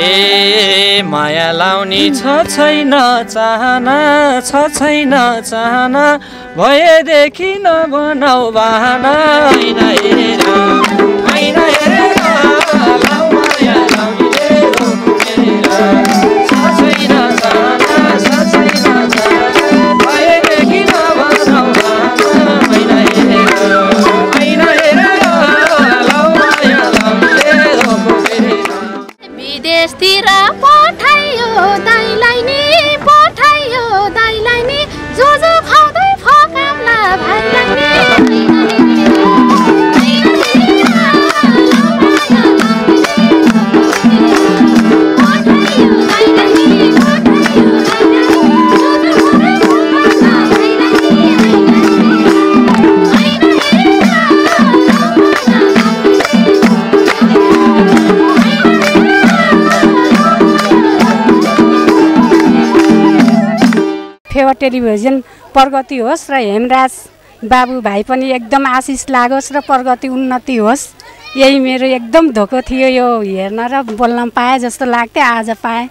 ए माया लाउने छ छैन चाहना छ छैन चाहना भएदेखि नबनाउ बाहना। टेलिभिजन प्रगति होस् र हेमराज बाबु भाइ पनि एकदम आशिष लागोस् र प्रगति उन्नति होस्। यही मेरो एकदम धोको थियो यो हेर्न र बोल्न पाएँ जस्तो लाग्थ्यो आज पाएँ।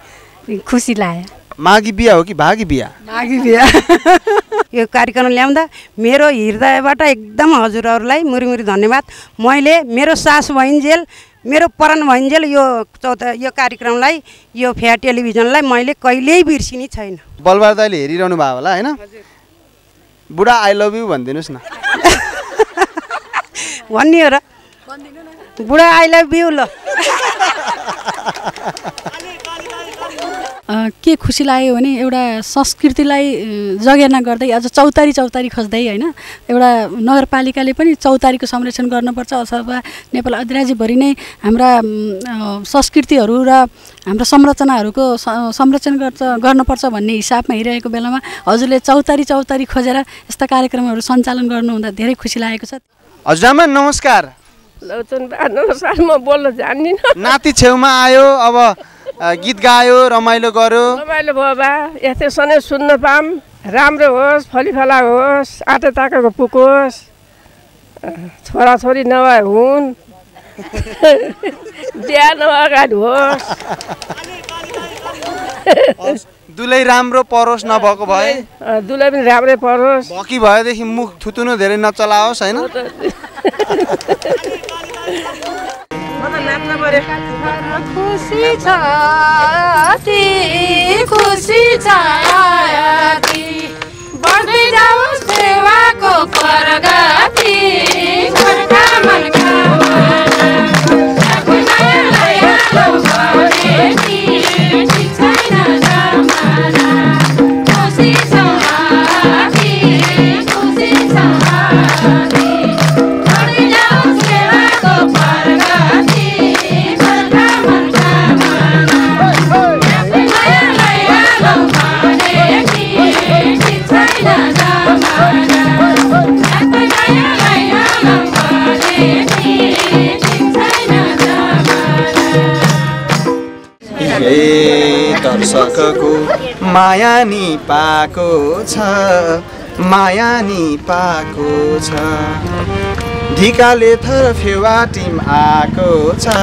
खुसी लाग्यो। माघी बिहा हो कि भागी बिहा? माघी बिहा। यो कार्यक्रम ल्याउँदा मेरो हृदयबाट एकदम हजुरहरूलाई मुरी धन्यवाद। मैले मेरो सास भइन्जेल मेरो परान भइन्जेल यो चौथा यो कार्यक्रमलाई यो फेयर टेलिभिजनलाई मैले कहिल्यै बिर्सिने छैन। बलबार दाइले हेरिरहनु भयो होला होइन? बुढा आई लभ यु भनिदिनुहोस् न। भन्ने हो र। बुढा आई लभ यु ल। के खुसी लाग्यो भने एउटा संस्कृतिलाई जगेर्ना गर्दै अझ चौतारी चौतारी खोज्दै होइन एउटा नगरपालिकाले पनि चौतारीको संरक्षण गर्नुपर्छ अथवा नेपाल अधिराज्यभरि नै हाम्रा संस्कृतिहरू र हाम्रो संरचनाहरूको संरक्षण गर्छ गर्नुपर्छ भन्ने हिसाबमा हिँडिरहेको बेलामा हजुरले चौतारी चौतारी खोजेर यस्ता कार्यक्रमहरू सञ्चालन गर्नुहुँदा धेरै खुसी लागेको छ। हजुरआमा नमस्कार। नमस्कार म बोल्न जान्दिनँ। नाति छेउमा आयो अब गीत गायो रमाइलो गर्यो। रमाइलो भयो बा। यस्तै सधैँ सुन्न पाऊँ राम्रो होस् फलिफला होस् आटा ताकाको पुगोस्। छोराछोरी नभए हुन्। बिहा नअगाडि होस्। दुलै राम्रो परोस् नभएको भए। दुलै पनि राम्रै परोस्। भकी भएदेखि मुख थुतुनु धेरै नचलाओस् होइन? खुसी छ खुसी छ बढ्दै जाओस् सेवाको प्रगति मनका दर्शकको माया नि पाएको छ। माया नि पाएको छ। ढिकाले थर फेवा टिम आएको छ।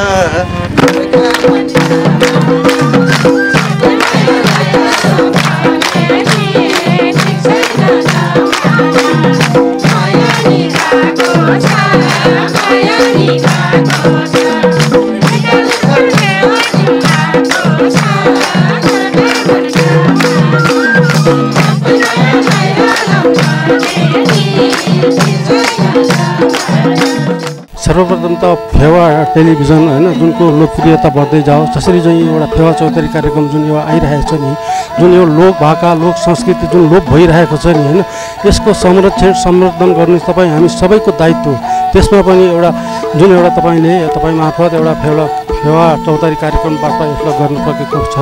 सर्वप्रथम त फेवा टेलिभिजन होइन जुनको लोकप्रियता बढ्दै जाओस्। जसरी चाहिँ एउटा फेवा चौतारी कार्यक्रम जुन यो आइरहेको छ नि जुन यो लोक भाका लोक संस्कृति जुन लोप भइरहेको छ नि होइन यसको संरक्षण संवर्धन गर्ने तपाईँ हामी सबैको दायित्व त्यसमा पनि एउटा जुन एउटा तपाईँले तपाईँ मार्फत एउटा फेवा फेवा चौतारी कार्यक्रमबाट यसलाई गर्नु सकेको छ।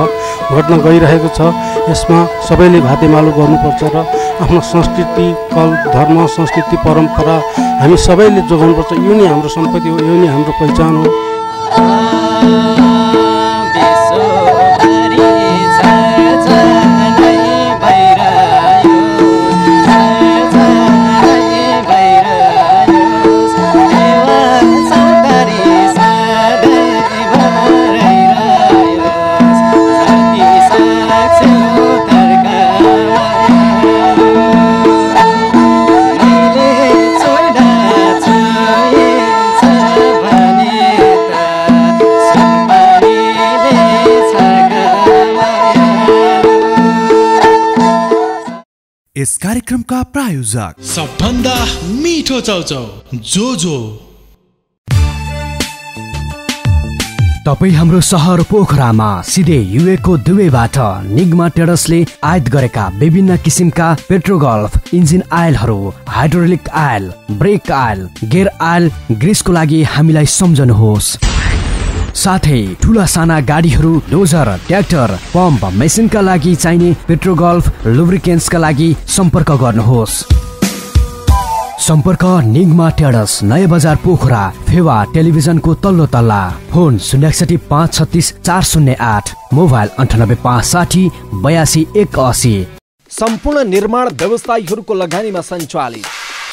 घट्न गइरहेको छ। यसमा सबैले भातेमालो गर्नुपर्छ र आफ्नो संस्कृति कल धर्म संस्कृति परम्परा हामी सबैले जोगाउनुपर्छ। यो नै हाम्रो सम्पत्ति हो यो नै हाम्रो पहिचान हो। कार्यक्रमका प्रायोजक? सबभन्दा मिठो चाउचाउ जो जो तपाईँ हाम्रो सहर पोखरामा सिधै युएको दुवैबाट निगमा टेडसले आयात गरेका विभिन्न किसिमका पेट्रोगल्फ engine आयलहरू hydraulic oil brake oil gear oil ग्रिसको लागि हामीलाई सम्झनुहोस्। साथै ठुला साना गाडीहरू डोजर ट्र्याक्टर पम्प मेसिनका लागि चाहिने पेट्रोगल्फ लुब्रिकेन्ट्सका लागि सम्पर्क गर्नुहोस्। सम्पर्क निगमा टेडस नयाँ बजार पोखरा फेवा टेलिभिजनको तल्लो तल्ला फोन शून्य एकसठी पाँच छत्तिस चार शून्य आठ मोबाइल अन्ठानब्बे पाँच साठी बयासी एक असी। सम्पूर्ण निर्माण व्यवसायीहरूको लगानीमा सञ्चालित।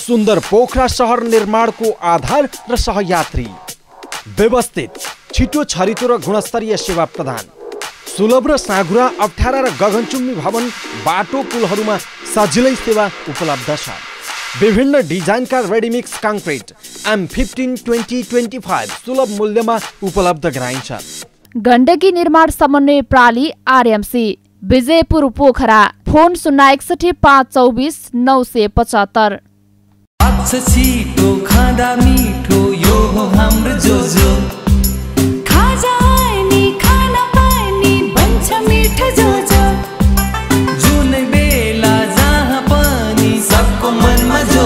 सुन्दर पोखरा सहर निर्माणको आधार र सहयात्री। व्यवस्थित। छिटो छरितो र गुणस्तरीय सेवा प्रदान। सुलभ र साँघुरा अप्ठ्यारा र गगनचुम्बी भवन बाटो पुलहरूमा सजिलै सेवा उपलब्ध छ। विभिन्न डिजाइनका readymix concrete M fifteen twenty twenty five सुलभ मूल्यमा उपलब्ध गराइन्छ। गण्डकी निर्माण समन्वय प्रणाली आरएमसी विजयपुर पोखरा फोन शून्य एकसठी पाँच चौबिस नौ सय पचहत्तर। हो हाम्रो जो जो बन्छ मिठो जो जो जुन बेला जहाँ पनि सबको मनमा जो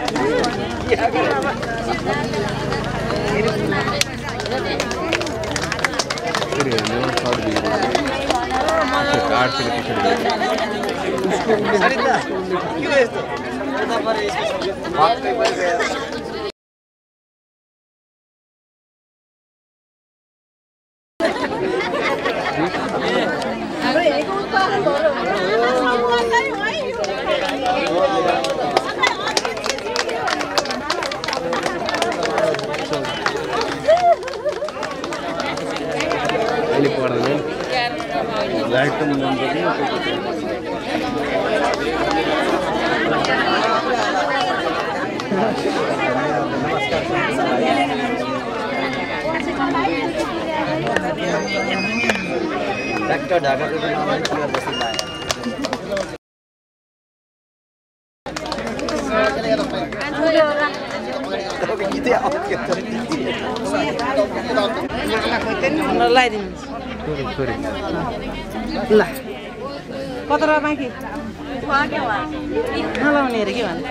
मनमा छ यो जो जो तिम्रो मनमा छ यो जो जो मेरो मनमा छ यो जो जो सबभन्दा मिठो चाउचाउ जो जो ल कत्र बाँकी नलाउने अरे के भन्नु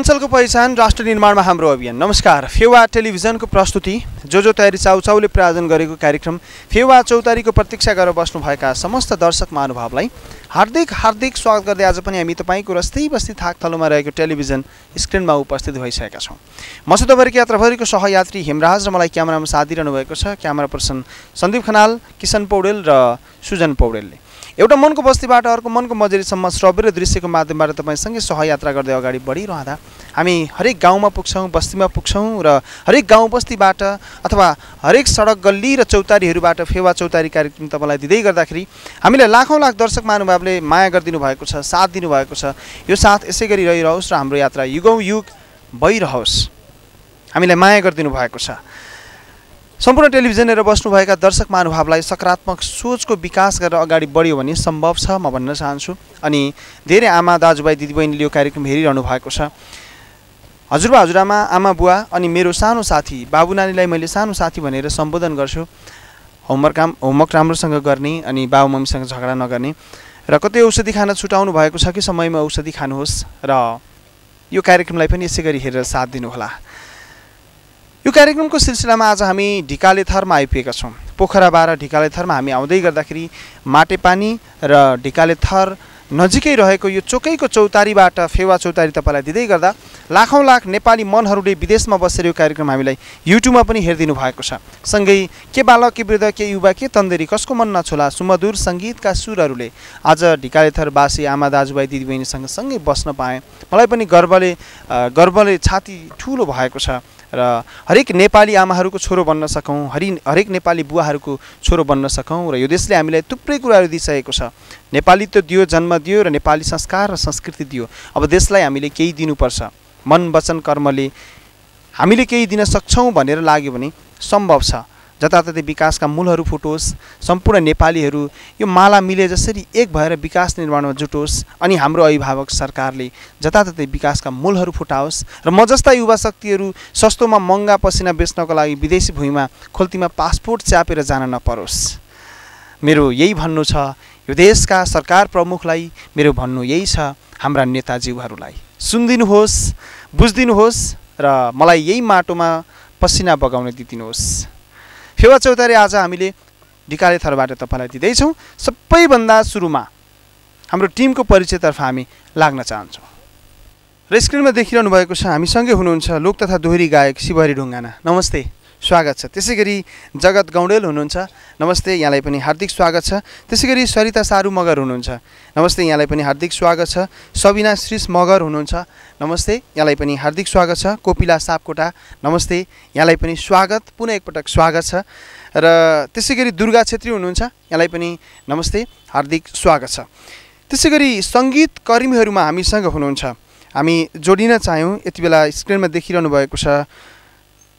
पश्चिमाञ्चलको पहिचान राष्ट्र निर्माणमा हाम्रो अभियान। नमस्कार। फेवा टेलिभिजनको प्रस्तुति जो जो तयारी चाउचाउले प्रायोजन गरेको कार्यक्रम फेवा चौतारीको प्रतीक्षा गरेर बस्नुभएका समस्त दर्शक महानुभावलाई हार्दिक हार्दिक स्वागत गर्दै आज पनि हामी तपाईँको रस्तै बस्ती थाकथलोमा रहेको टेलिभिजन स्क्रिनमा उपस्थित भइसकेका छौँ। म चाहिँ तपाईँको यात्राभरिको सहयात्री हेमराज र मलाई क्यामेरामा साथ दिइरहनु भएको छ क्यामेरा पर्सन सन्दीप खनाल किसन पौडेल र सुजन पौडेलले। एउटा मनको बस्तीबाट अर्को मनको मजेरीसम्म श्रव्य दृश्यको माध्यमबाट तपाईँसँगै सहयात्रा गर्दै अगाडि बढिरहँदा हामी हरेक गाउँमा पुग्छौँ बस्तीमा पुग्छौँ र हरेक गाउँ बस्तीबाट अथवा हरेक सडक गल्ली र चौतारीहरूबाट फेवा चौतारी कार्यक्रम तपाईँलाई दिँदै गर्दाखेरि हामीलाई लाखौँ लाख दर्शक महानुभावले माया गरिदिनु भएको छ साथ दिनुभएको छ। यो साथ यसै गरी रहिरहोस् र हाम्रो यात्रा युगौँ युग भइरहोस्। हामीलाई माया गरिदिनु भएको छ। सम्पूर्ण टेलिभिजन हेरेर बस्नुभएका दर्शक महानुभावलाई सकारात्मक सोचको विकास गरेर अगाडि बढ्यो भने सम्भव छ म भन्न चाहन्छु। अनि धेरै आमा दाजुभाइ दिदीबहिनीले यो कार्यक्रम हेरिरहनु भएको छ। हजुरबा हजुरआमा आमा बुवा अनि मेरो सानो साथी बाबु नानीलाई मैले सानो साथी भनेर सम्बोधन गर्छु। होमवर्क काम होमवर्क राम्रोसँग गर्ने अनि बाबु मम्मीसँग झगडा नगर्ने। र कतै औषधि खान छुटाउनु भएको छ कि समयमा औषधि खानुहोस्। र यो कार्यक्रमलाई पनि यसै गरी हेरेर साथ दिनुहोला। यो कार्यक्रमको सिलसिलामा आज हामी ढिकाले थरमा आइपुगेका छौँ। पोखरा बाह्र ढिकाले थरमा हामी आउँदै गर्दाखेरि माटेपानी र ढिकाले थर नजिकै रहेको यो चोकैको चौतारीबाट फेवा चौतारी तपाईँलाई दिँदै गर्दा लाखौँ लाख नेपाली मनहरूले विदेशमा बसेर यो कार्यक्रम हामीलाई युट्युबमा पनि हेरिदिनु भएको छ। सँगै के बालक के वृद्ध के युवा के तन्देरी कसको मन नछोला सुमधुर सङ्गीतका सुरहरूले आज ढिकालेथरवासी आमा दाजुभाइ दिदीबहिनीसँग सँगै बस्न पाएँ। मलाई पनि गर्वले गर्वले छाती ठुलो भएको छ। र हरेक नेपाली आमाहरूको छोरो बन्न सकौँ हरि हरेक नेपाली बुवाहरूको छोरो बन्न सकौँ र यो देशले हामीलाई थुप्रै कुराहरू दिइसकेको छ। नेपालीत्व दियो जन्म दियो र नेपाली संस्कार र संस्कृति दियो। अब देशलाई हामीले केही दिनुपर्छ। मन वचन कर्मले हामीले केही दिन सक्छौँ भनेर लाग्यो भने सम्भव छ। जताततै विकासका मूलहरू फुटोस् सम्पूर्ण नेपालीहरू यो माला मिले जसरी एक भएर विकास निर्माणमा जुटोस् अनि हाम्रो अभिभावक सरकारले जताततै विकासका मूलहरू फुटाओस् र म जस्ता युवा शक्तिहरू सस्तोमा महँगा पसिना बेच्नको लागि विदेशी भूमिमा खोल्तीमा पासपोर्ट च्यापेर जान नपरोस्। मेरो यही भन्नु छ यो देशका सरकार प्रमुखलाई मेरो भन्नु यही छ हाम्रा नेताज्यूहरूलाई सुनिदिनुहोस् बुझिदिनुहोस् र मलाई यही माटोमा पसिना बगाउन दिइदिनुहोस् फेवा चौतारी आज हामीले ढिकाले थरबाट तपाईँलाई दिँदैछौँ। सबैभन्दा सुरुमा हाम्रो टिमको परिचयतर्फ हामी लाग्न चाहन्छौँ। र स्क्रिनमा देखिरहनु भएको छ हामीसँगै हुनुहुन्छ लोक तथा दोहोरी गायक शिवहरी ढुङ्गाना। नमस्ते। स्वागत छ। त्यसै गरी जगत गौडेल हुनुहुन्छ। नमस्ते यहाँलाई पनि हार्दिक स्वागत छ। त्यसै गरी सरिता सारू मगर हुनुहुन्छ। नमस्ते यहाँलाई पनि हार्दिक स्वागत छ। सबिना श्रीष मगर हुनुहुन्छ। नमस्ते यहाँलाई पनि हार्दिक स्वागत छ। कोपिला सापकोटा नमस्ते यहाँलाई पनि स्वागत। पुनः एकपटक स्वागत छ। र त्यसै गरी दुर्गा छेत्री हुनुहुन्छ। यहाँलाई पनि नमस्ते हार्दिक स्वागत छ। त्यसै गरी सङ्गीत कर्मीहरूमा हामीसँग हुनुहुन्छ। हामी जोडिन चाह्यौँ। यति बेला स्क्रिनमा देखिरहनु भएको छ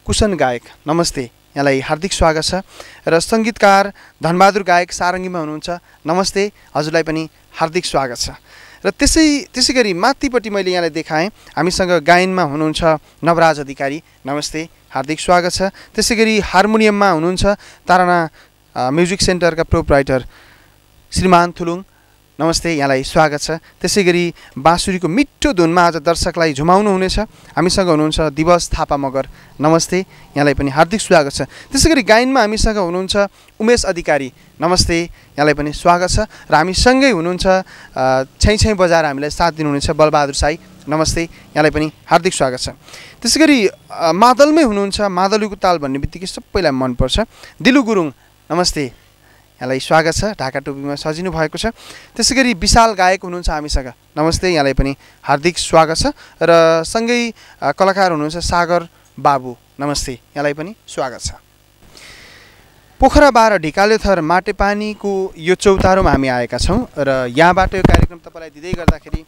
कुसन गायक। नमस्ते यहाँलाई हार्दिक स्वागत छ। र सङ्गीतकार धनबहादुर गायक सारङ्गीमा हुनुहुन्छ। नमस्ते हजुरलाई पनि हार्दिक स्वागत छ। र त्यसै त्यसै गरी माथिपट्टि मैले यहाँलाई देखाएँ। हामीसँग गायनमा हुनुहुन्छ नवराज अधिकारी। नमस्ते हार्दिक स्वागत छ। त्यसै गरी हार्मोनियममा हुनुहुन्छ ताराना म्युजिक सेन्टरका प्रोपराइटर श्रीमान थुलुङ। नमस्ते यहाँलाई स्वागत छ। त्यसै गरी बाँसुरीको मिठो धुनमा आज दर्शकलाई झुमाउनु हुनेछ हामीसँग हुनुहुन्छ दिवस थापा मगर। नमस्ते यहाँलाई पनि हार्दिक स्वागत छ। त्यसै गरी गायनमा हामीसँग हुनुहुन्छ उमेश अधिकारी। नमस्ते यहाँलाई पनि स्वागत छ। र हामीसँगै हुनुहुन्छ छैँ बजाएर हामीलाई साथ दिनुहुनेछ बलबहादुर साई। नमस्ते यहाँलाई पनि हार्दिक स्वागत छ। त्यसै गरी मादलमै हुनुहुन्छ मादलुको ताल भन्ने बित्तिकै सबैलाई मनपर्छ। दिलु गुरुङ नमस्ते। यहाँलाई स्वागत छ ढाका टोपीमा सजिनु भएको छ। त्यसै गरी विशाल गायक हुनुहुन्छ हामीसँग। नमस्ते यहाँलाई पनि हार्दिक स्वागत छ। र सँगै कलाकार हुनुहुन्छ सागर बाबु। नमस्ते यहाँलाई पनि स्वागत छ। पोखरा बाह्र ढिकाले थर माटेपानीको यो चौतारोमा हामी आएका छौँ। र यहाँबाट यो कार्यक्रम तपाईँलाई दिँदै गर्दाखेरि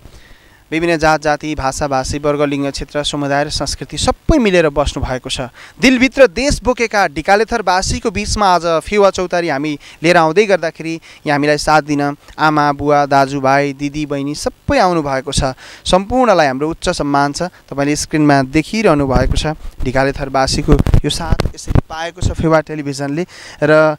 विभिन्न जात जाति भाषा भाषी वर्ग लिङ्ग क्षेत्र समुदाय र संस्कृति सबै मिलेर बस्नु भएको छ। दिलभित्र देश बोकेका ढिकालेथरवासीको बिचमा आज फेवा चौतारी हामी लिएर आउँदै गर्दाखेरि यहाँ हामीलाई साथ दिन आमा बुवा दाजुभाइ दिदी बहिनी सबै आउनु भएको छ। सम्पूर्णलाई हाम्रो उच्च सम्मान छ। तपाईँले स्क्रिनमा देखिरहनु भएको छ। ढिकालेथरवासीको यो साथ यसरी पाएको छ फेवा टेलिभिजनले र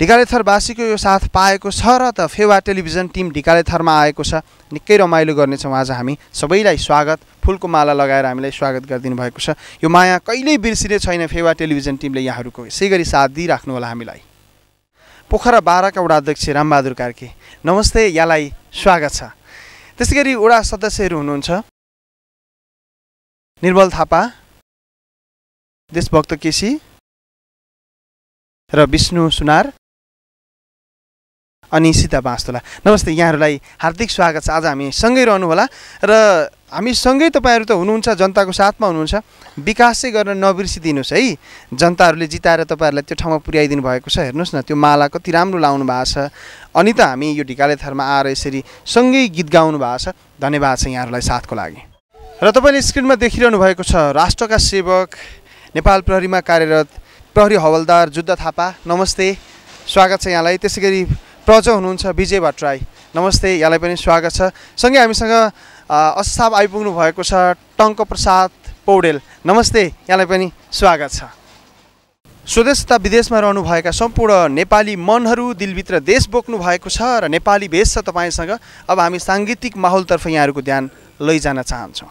ढिकालेथरवासीको यो साथ पाएको छ र त फेवा टेलिभिजन टिम ढिकालेथरमा आएको छ। निकै रमाइलो गर्नेछौँ। आज हामी सबैलाई स्वागत फुलको माला लगाएर हामीलाई स्वागत गरिदिनु भएको छ। यो माया कहिल्यै बिर्सिने छैन फेवा टेलिभिजन टिमले यहाँहरूको। यसै गरी साथ दिइराख्नु होला हामीलाई। पोखरा बाह्रका वडा अध्यक्ष रामबहादुर कार्के नमस्ते यहाँलाई स्वागत छ। त्यसै गरी वडा सदस्यहरू हुनुहुन्छ। निर्मल थापा देशभक्त केसी र विष्णु सुनार। अनि सीता बाँस्तोला नमस्ते यहाँहरूलाई हार्दिक स्वागत छ। आज हामी सँगै रहनुहोला र हामी सँगै तपाईँहरू त हुनुहुन्छ जनताको साथमा हुनुहुन्छ। विकास चाहिँ गर्न नबिर्सिदिनुहोस् है। जनताहरूले जिताएर तपाईँहरूलाई त्यो ठाउँमा पुर्याइदिनु भएको छ। हेर्नुहोस् न त्यो माला कति राम्रो लाउनु भएको छ। अनि त हामी यो ढिकाले थरमा आएर यसरी सँगै गीत गाउनु भएको छ। धन्यवाद छ यहाँहरूलाई साथको लागि। र तपाईँले स्क्रिनमा देखिरहनु भएको छ राष्ट्रका सेवक नेपाल प्रहरीमा कार्यरत प्रहरी हवलदार जुद्ध थापा। नमस्ते स्वागत छ यहाँलाई। त्यसै गरी प्रज हुनुहुन्छ विजय भट्टराई। नमस्ते यहाँलाई पनि स्वागत छ। सँगै हामीसँग अ, असाब आइपुग्नु भएको छ टङ्क प्रसाद पौडेल। नमस्ते यहाँलाई पनि स्वागत छ। स्वदेश तथा विदेशमा रहनुभएका सम्पूर्ण नेपाली मनहरू दिलभित्र देश बोक्नु भएको छ र नेपाली भेष छ तपाईँसँग। अब हामी साङ्गीतिक माहौलतर्फ यहाँहरूको ध्यान लैजान चाहन्छौँ।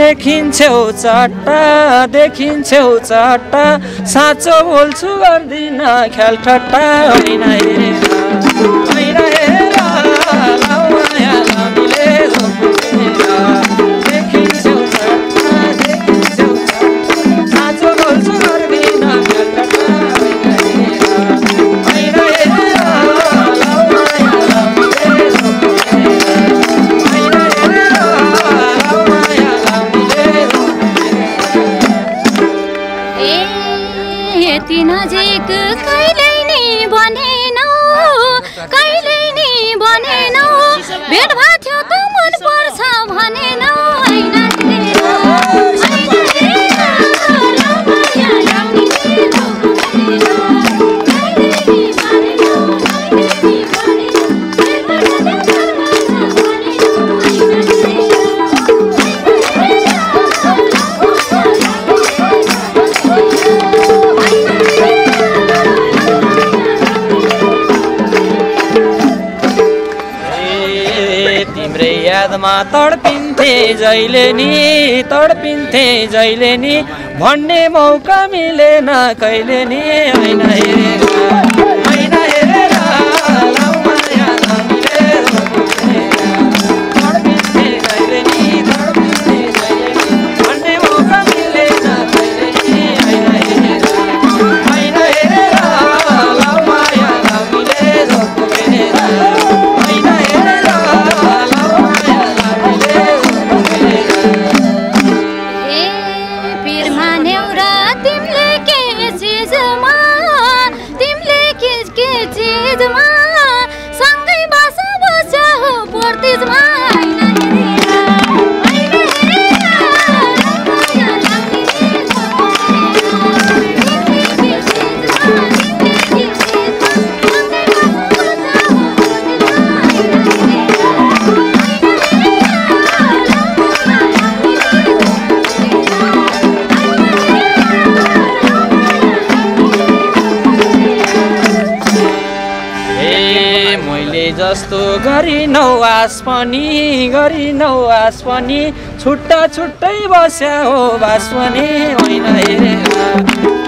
देखिन्छौ चट्टा देखिन्छौ चट्टा साँचो बोल्छु गर्दिन ख्याल ठट्टा होइन यादमा तडपिन्थे जहिले नि तडपिन्थे जहिले नि भन्ने मौका मिलेन कहिले नि होइन गरी नौ आस पनि गरी नौ आस पनि छुट्टा छुट्टै बस्या हो बास पनि होइन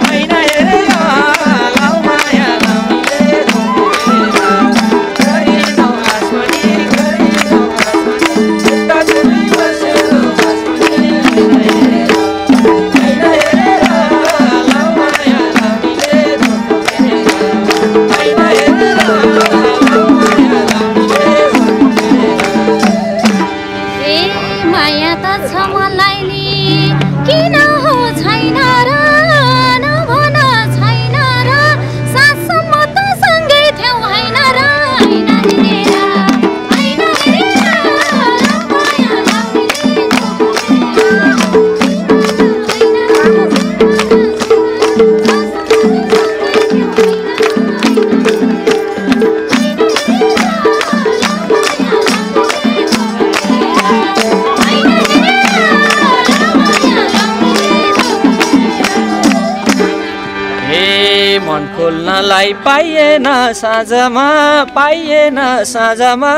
तिमीलाई पाइएन साँझमा पाइएन साँझमा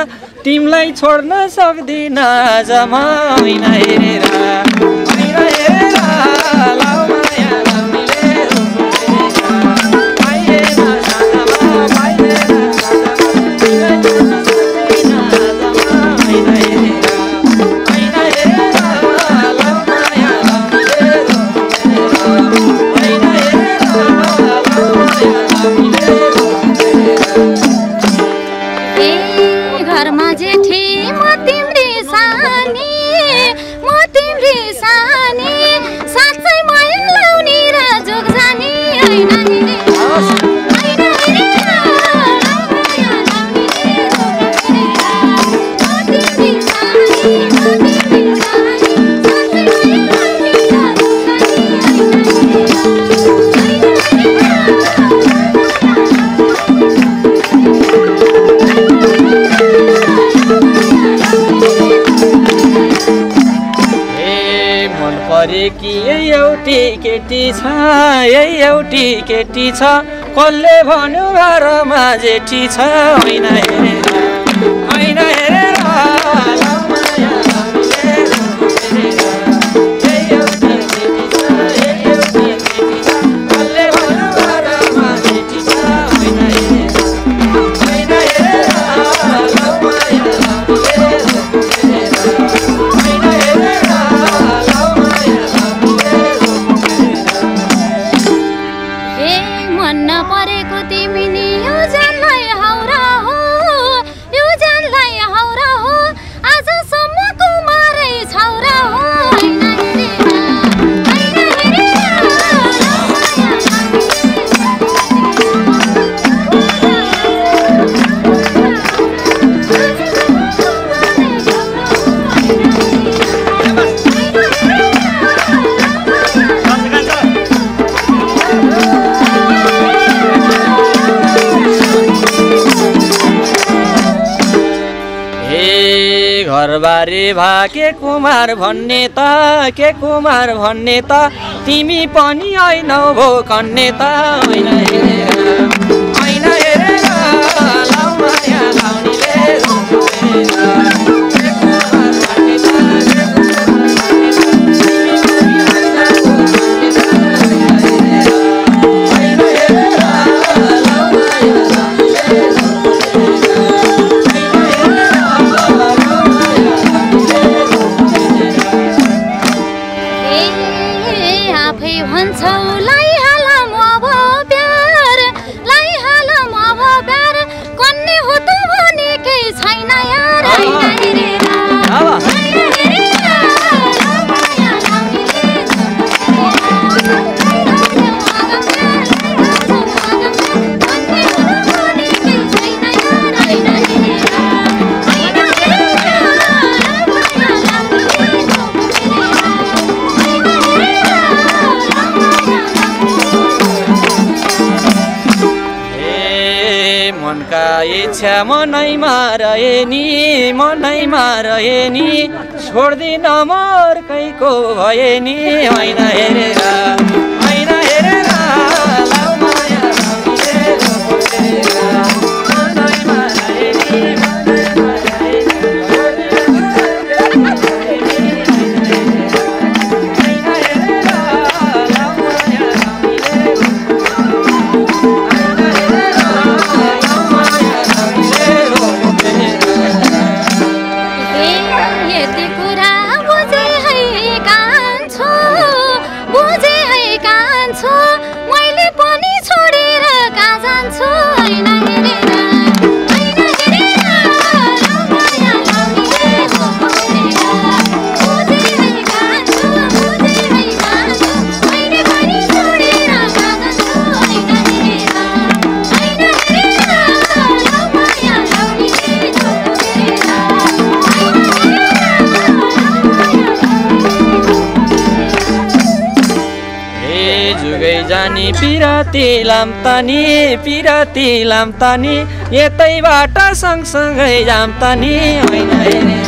तिमीलाई छोड्न सक्दिन आजमा। होइन हेरेर। एउटी केटी छ यही एउटी केटी छ। कसले भन्नु घरमा जेठी छ? होइन हेरेर होइन हेरेर। कुमार भन्ने त? के कुमार भन्ने त? तिमी पनि होइनौ भो कन्ने त? होइन। इच्छा मनैमा रहे नि मनैमा रहे नि छोड्दिन मर्कैको भए नि होइन हेरेर तिलाम तनी पिराती लाम तनी यतैबाट सँगसँगै जाम तनी होइन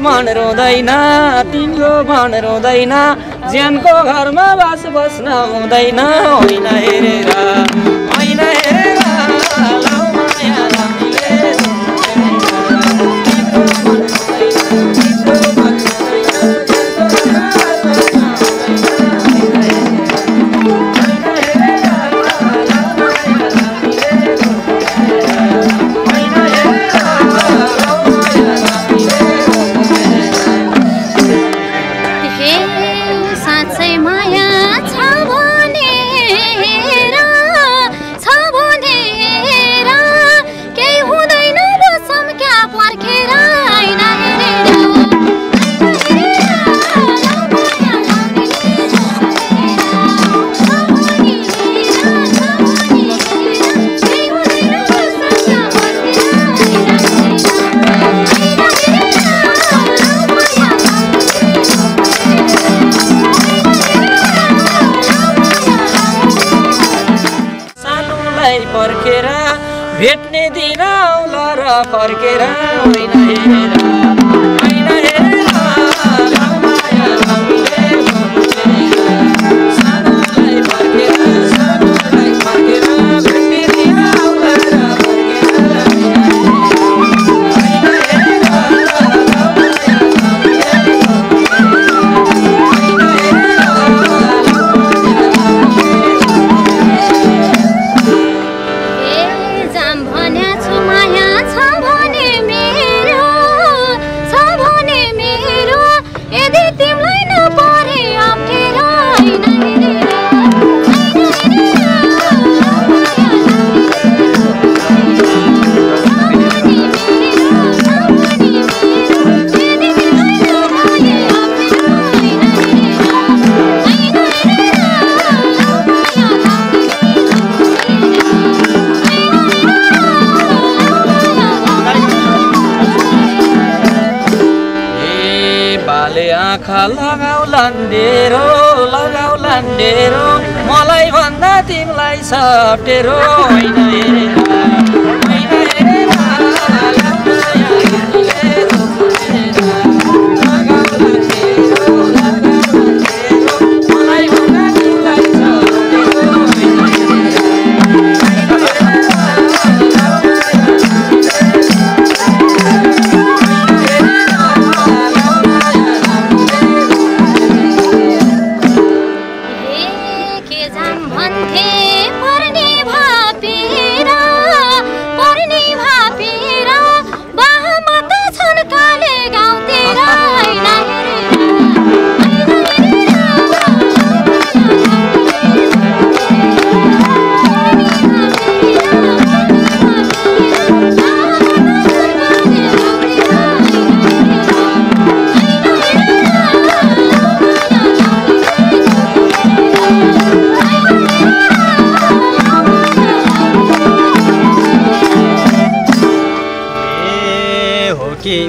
मन रुँदैन तिम्रो मन रुँदैन ज्यानको घरमा बास बस्न हुँदैन होइन हेरेर। ढेरो लगाउला ढेरो मलाई भन्दा तिमीलाई सप्टेरो होइन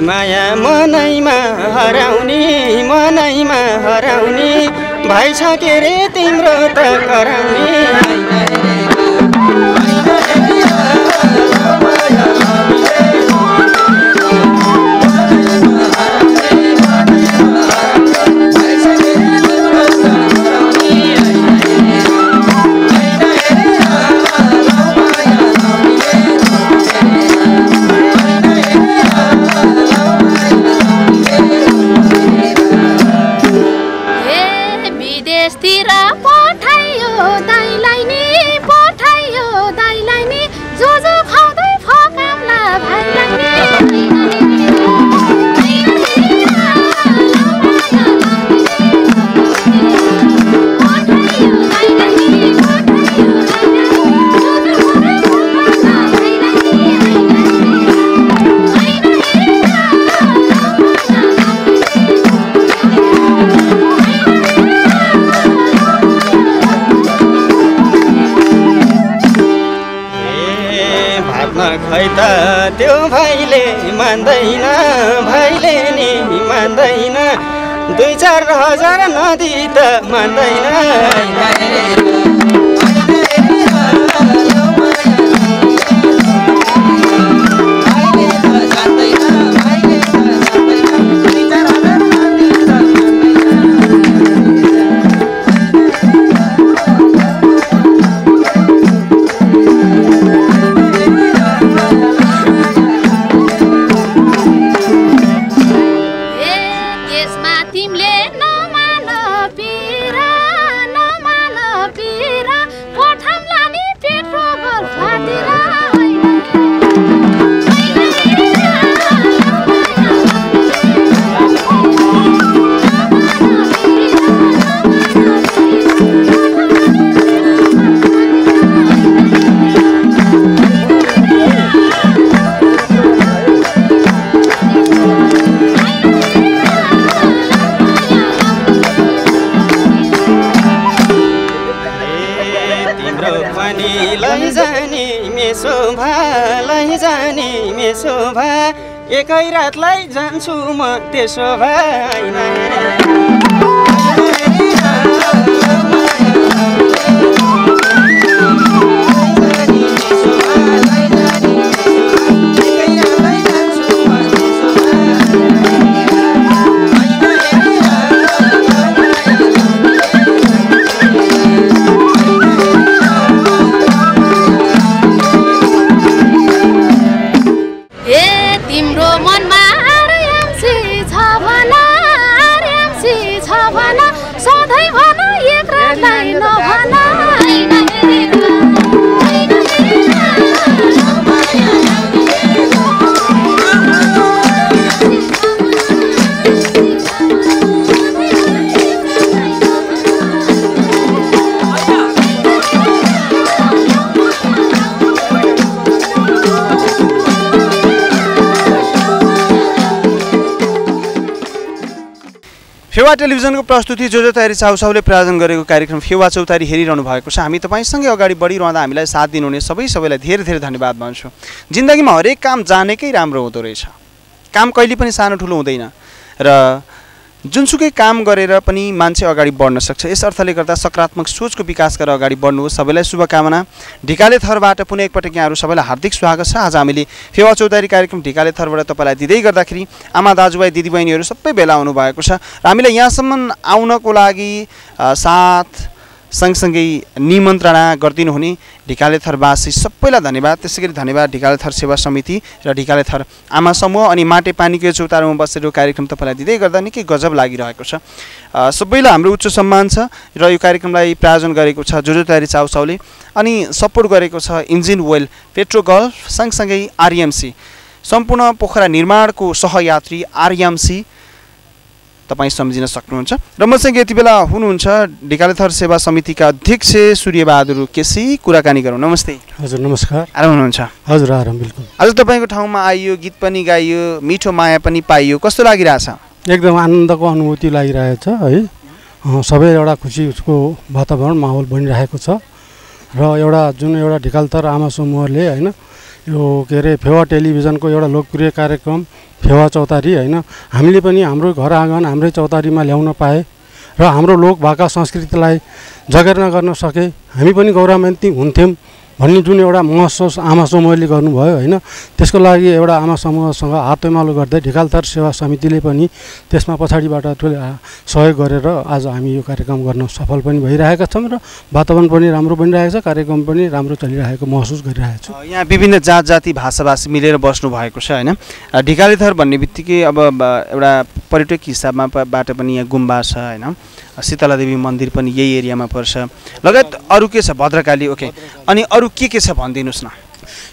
माया मनैमा हराउने मनैमा हराउने भाइ छ रे तिम्रो त कराउने। त त्यो भाइले मान्दैन भाइले नि मान्दैन। दुई चार हजार नदी त मान्दैन। एकै रातलाई जान्छु म त्यसो भएन फेवा टेलिभिजनको प्रस्तुति जो जो तयारी चाउचाउले प्रायोजन गरेको कार्यक्रम फेवा चौतारी हेरिरहनु भएको छ। हामी तपाईँसँगै अगाडि बढिरहँदा हामीलाई साथ दिनुहुने सबै सबैलाई धेरै धेरै धन्यवाद भन्छु। जिन्दगीमा हरेक काम जानेकै राम्रो हुँदो रहेछ। काम कहिले पनि सानो ठुलो हुँदैन। र जुनसुकै काम गरेर पनि मान्छे अगाडि बढ्न सक्छ। यस अर्थले गर्दा सकारात्मक सोचको विकास गरेर अगाडि बढ्नुहोस्। सबैलाई शुभकामना। ढिकाले थरबाट पुनः एकपटक यहाँहरू सबैलाई हार्दिक स्वागत छ। आज हामीले फेवा चौतारी कार्यक्रम ढिकाले थरबाट तपाईँलाई दिँदै गर्दाखेरि आमा दाजुभाइ दिदीबहिनीहरू सबै भेला हुनुभएको छ र हामीले यहाँसम्म आउनको लागि साथ सँगसँगै निमन्त्रणा गरिदिनु हुने ढिकाले थरवासी सबैलाई धन्यवाद। त्यसै गरी धन्यवाद ढिकाले थर सेवा समिति र ढिकाले थर आमा समूह अनि माटे पानीको चौतारोमा बसेर कार्यक्रम तपाईँलाई दिँदै गर्दा निकै गजब लागिरहेको छ। सबैलाई हाम्रो उच्च सम्मान छ र यो कार्यक्रमलाई प्रायोजन गरेको छ जो जो तयारी चाउचाउले अनि सपोर्ट गरेको छ इन्जिन वेल पेट्रो गल्फ सँगसँगै आरएमसी। सम्पूर्ण पोखरा निर्माणको सहयात्री आरएमसी तपाईँ सम्झिन सक्नुहुन्छ। र मसँग यति बेला हुनुहुन्छ ढिकालेथर सेवा समितिका अध्यक्ष सूर्यबहादुर केसी कुराकानी गरौँ। नमस्ते। हजुर नमस्कार। आराम हुनुहुन्छ? हजुर आराम बिल्कुल। आज तपाईँको ठाउँमा आइयो गीत पनि गाइयो मिठो माया पनि पाइयो। कस्तो लागिरहेछ? एकदम आनन्दको अनुभूति लागिरहेछ है। सबै एउटा खुसीको वातावरण माहौल बनिरहेको छ। र एउटा जुन एउटा ढिकालतर आमा समूहले होइन यो के अरे फेवा टेलिभिजनको एउटा लोकप्रिय कार्यक्रम फेवा चौतारी होइन? हामीले पनि हाम्रो घर आँगन हाम्रै चौतारीमा ल्याउन पाए र हाम्रो लोक भाका संस्कृतिलाई जगेर्ना गर्न सके। हामी पनि गौरवान्वित हुन्थ्यौँ। भन्ने जुन एउटा महसुस आमा समूहले गर्नुभयो होइन? त्यसको लागि एउटा आमा समूहसँग हातैमालो गर्दै ढिकालथर सेवा समितिले पनि त्यसमा पछाडिबाट ठुलो सहयोग गरेर आज हामी यो कार्यक्रम गर्न सफल पनि भइरहेका छौँ र वातावरण पनि राम्रो बनिरहेको छ कार्यक्रम पनि राम्रो चलिरहेको महसुस गरिरहेको छु। यहाँ विभिन्न जात जाति भाषाभाषी मिलेर बस्नु भएको छ होइन? ढिकालेथर भन्ने बित्तिकै अब एउटा पर्यटक हिसाबमा बाट पनि यहाँ गुम्बा छ होइन? अ, शीतला देवी मन्दिर पनि यही एरियामा पर्छ। लगायत अरू के छ? भद्रकाली ओके। अनि अरू के के छ भनिदिनुहोस् न।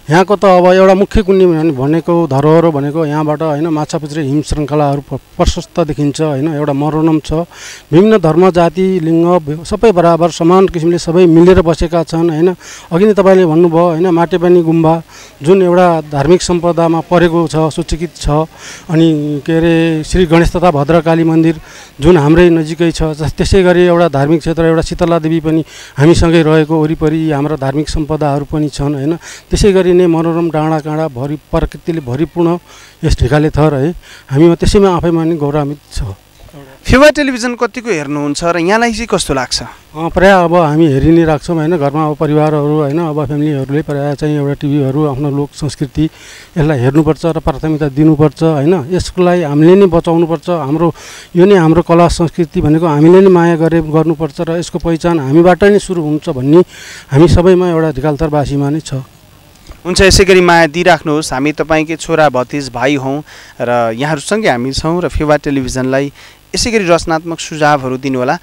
यहाँको त अब एउटा मुख्य कुण्डी भने- भनेको धरोहर भनेको यहाँबाट होइन माछापुच्छ्रे हिम श्रृङ्खलाहरू प्रशस्त देखिन्छ होइन एउटा मनोरम छ। विभिन्न धर्म जाति लिङ्ग सबै बराबर समान किसिमले सबै मिलेर बसेका छन् होइन। अघि नै तपाईँले भन्नुभयो होइन माटेपानी गुम्बा जुन एउटा धार्मिक सम्पदामा परेको छ सूचीकृत छ अनि के अरे श्री गणेश तथा भद्रकाली मन्दिर जुन हाम्रै नजिकै छ त्यसै गरी एउटा धार्मिक क्षेत्र एउटा शीतला देवी पनि हामीसँगै रहेको वरिपरि हाम्रा धार्मिक सम्पदाहरू पनि छन् होइन। त्यसै गरी नै मनोरम डाँडा काँडा भरि प्रकृतिले भरिपूर्ण यस ढिकाले थर है। हामीमा त्यसैमा आफैमा नि गौरवान्वित छ। फेवा टेलिभिजन कतिको हेर्नुहुन्छ र यहाँलाई चाहिँ कस्तो लाग्छ? प्रायः अब हामी हेरि नै राख्छौँ होइन घरमा अब परिवारहरू होइन अब फ्यामिलीहरूले प्रायः चाहिँ एउटा टिभीहरू आफ्नो लोक संस्कृति यसलाई हेर्नुपर्छ र प्राथमिकता दिनुपर्छ होइन। यसको लागि हामीले नै बचाउनुपर्छ। हाम्रो यो नै हाम्रो कला संस्कृति भनेको हामीले नै माया गरे गर्नुपर्छ र यसको पहिचान हामीबाट नै सुरु हुन्छ भन्ने हामी सबैमा एउटा ढिकालतरवासीमा नै छ। हुन्छ यसै गरी माया दिइराख्नुहोस्। हामी तपाईँकै छोरा भतिज भाइ हौँ र यहाँहरूसँगै हामी छौँ र फेवा टेलिभिजनलाई यसै गरी रचनात्मक सुझावहरू दिनुहोला।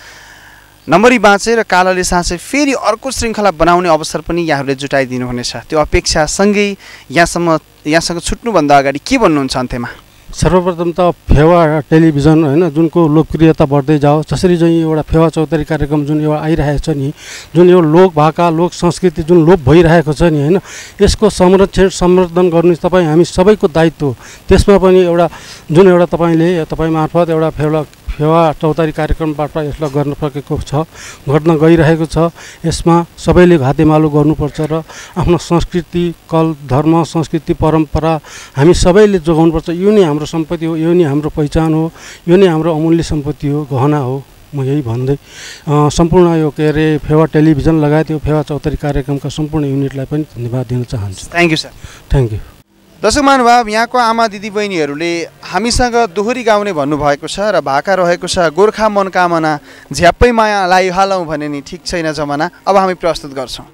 नम्बरी बाँचे र कालाले साँचे फेरि अर्को श्रृङ्खला बनाउने अवसर पनि यहाँहरूले जुटाइदिनु हुनेछ त्यो अपेक्षासँगै यहाँसम्म यहाँसँग छुट्नुभन्दा अगाडि के भन्नुहुन्छ अन्त्यमा? सर्वप्रथम त फेवा टेलिभिजन होइन जुनको लोकप्रियता बढ्दै जाओस् जसरी चाहिँ एउटा फेवा चौतारी कार्यक्रम जुन एउटा आइरहेको छ नि जुन यो लोक भाका लोक संस्कृति जुन लोप भइरहेको छ नि होइन यसको संरक्षण संवर्धन गर्नु तपाईँ हामी सबैको दायित्व त्यसमा पनि एउटा जुन एउटा तपाईँले तपाईँ मार्फत एउटा फेवा फेवा चौतारी कार्यक्रमबाट यसलाई गर्न सकेको छ गर्न गइरहेको छ। यसमा सबैले घातेमालो गर्नुपर्छ र आफ्नो संस्कृति कल धर्म संस्कृति परम्परा हामी सबैले जोगाउनुपर्छ। यो नै हाम्रो सम्पत्ति हो यो नै हाम्रो पहिचान हो यो नै हाम्रो अमूल्य सम्पत्ति हो गहना हो। म यही भन्दै सम्पूर्ण यो के अरे फेवा टेलिभिजन लगायत यो फेवा चौतारी कार्यक्रमका सम्पूर्ण युनिटलाई पनि धन्यवाद दिन चाहन्छु। Thank you sir thank you दर्शक महानुभाव यहाँको आमा दिदीबहिनीहरूले हामीसँग दोहोरी गाउने भन्नुभएको छ र भाका रहेको छ गोर्खा मनकामना झ्याप्पै माया लाइहालौँ भने नि ठिक छैन जमाना। अब हामी प्रस्तुत गर्छौँ।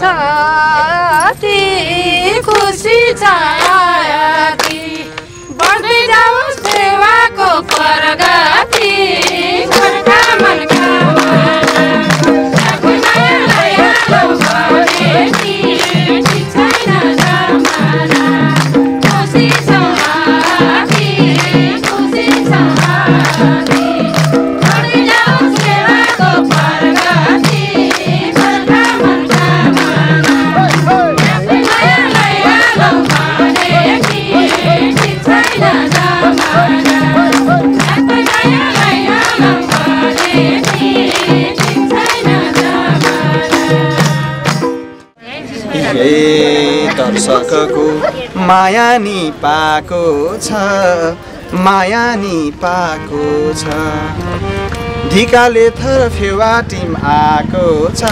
छाती खुसी छाती बढ्दै जाओस् सेवाको प्रगति। गोर्खा मनका दर्शकको माया नि पाएको छ माया नि पाएको छ। ढिकाले थर फेवा टिम आएको छ।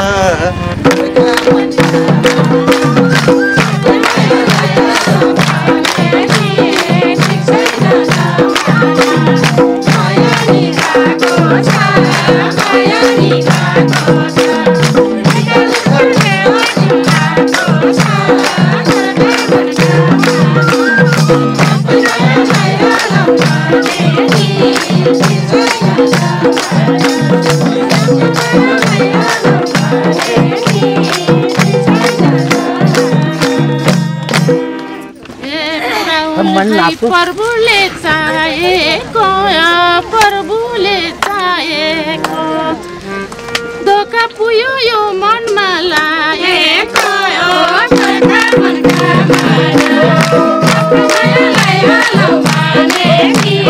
प्रभुले चाहेको प्रभुले चाहेको धोका पुयो यो मनमा लागेको प्रभुले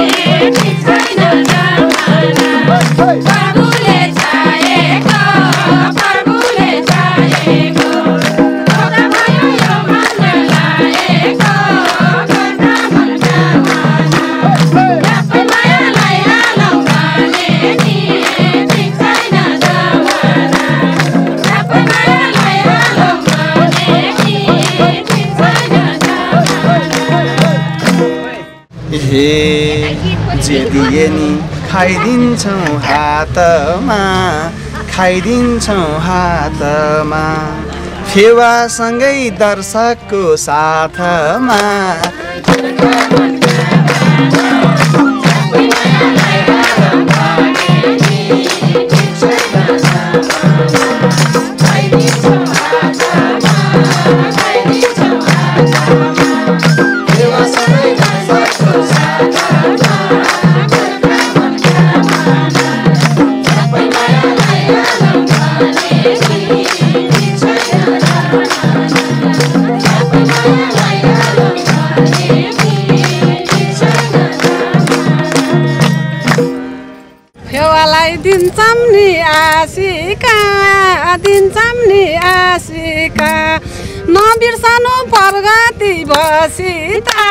दिए नि खाइदिन्छौँ हातमा खाइदिन्छौँ हातमा फेवासँगै दर्शकको साथमा फेवालाई दिन्छौँ नि आशिका दिन्छौँ नि आशिका। नबिर्सनु प्रगति बसिता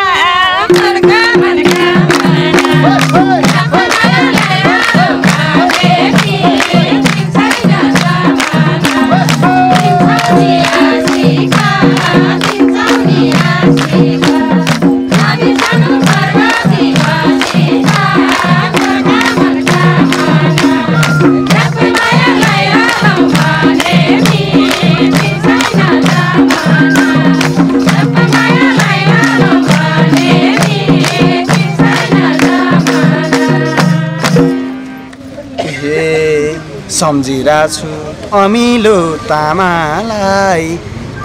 सम्झिरहेछु। अमिलो तामालाई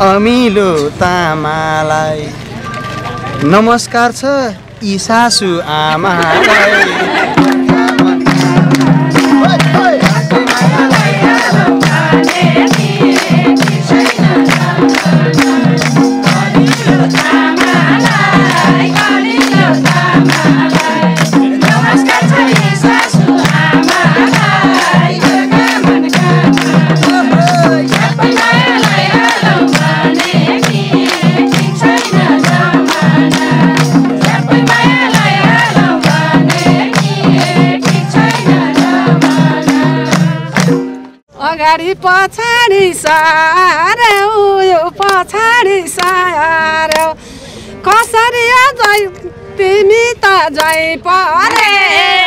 अमिलो तामालाई। नमस्कार छ यी सासु आमालाई। पछाडि सार्यौ यो पछाडि सार्यौ। कसरी तिमी त जय परे?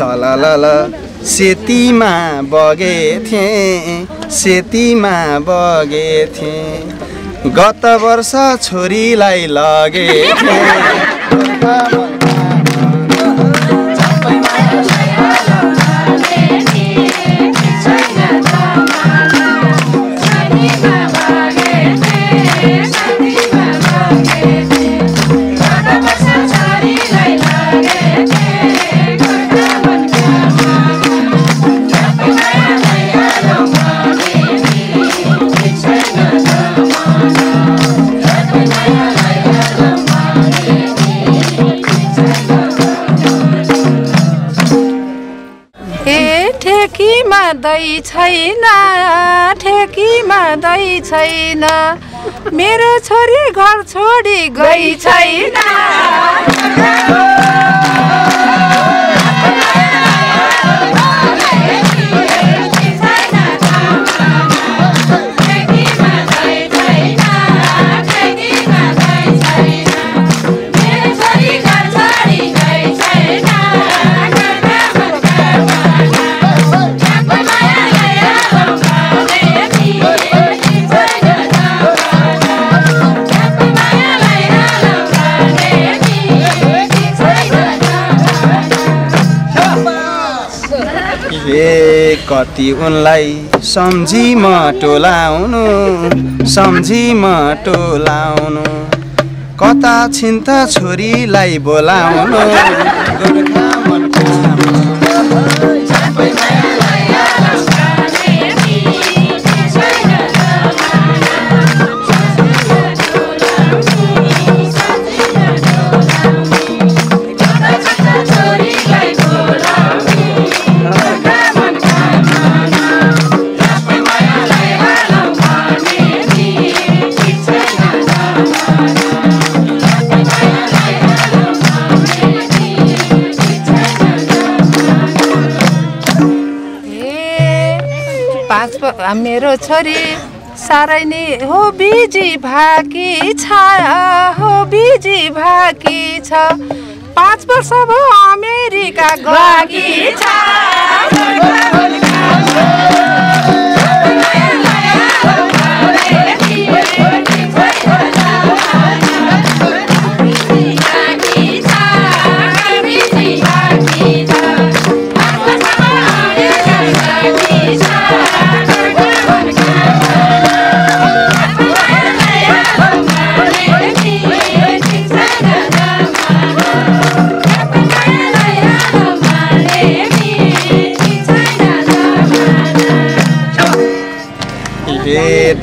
सलल सेतीमा बगेथे सेतीमा बगेथे गत वर्ष छोरीलाई लगेथे छैन ठेकीमा दही छैन। मेरो छोरी घर छोडी गई छैन। कति उनलाई सम्झी म टोलाउनु सम्झी म टोलाउनु कता छिन्त छोरीलाई बोलाउनु। मेरो छोरी साह्रै नै हो बिजी भाकी छ हो बिजी भाकी छ। पाँच वर्ष भयो अमेरिका गएकी छ।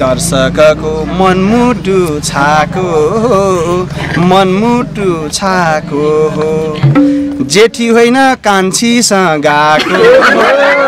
हे दर्शकको मनमुटु छाको मनमुटु छाको हो। जेठी होइन कान्छीसँग गएको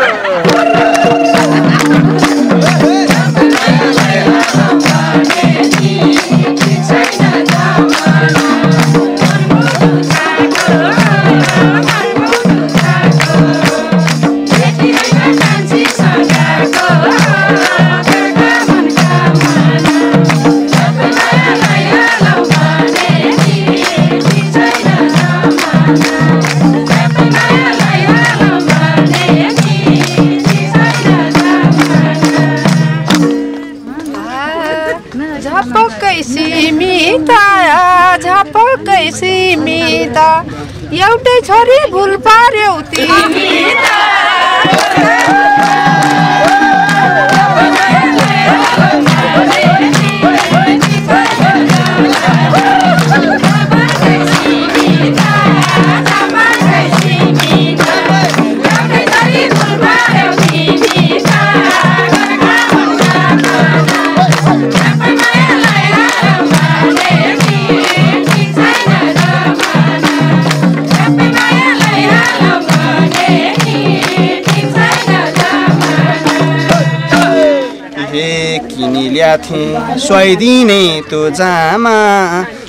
किनी ल्याथे सुहाइदिने त्यो जामा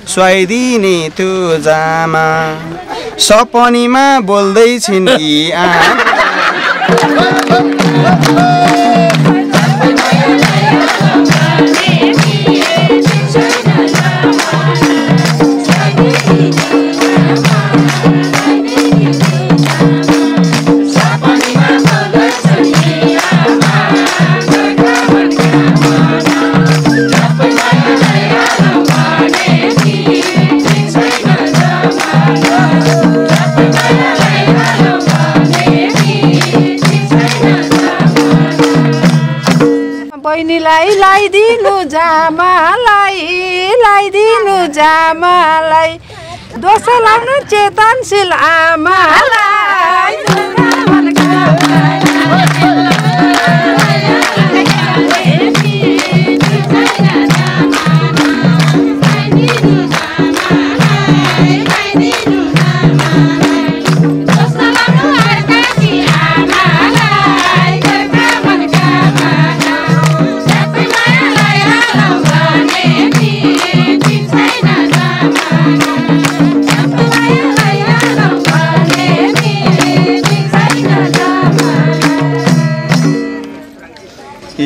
सुहाइदिने त्यो जामा। सपनीमा बोल्दैछिन् यी आमा जामालाई। दोस्रो लाउनु चेतनशील आमालाई।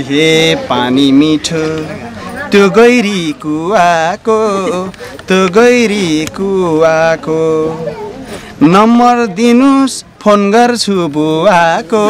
हे पानी मिठो त्यो गैरी कुवाको त्यो गैरी कुवाको नम्बर दिनुहोस् फोन गर्छु बुवाको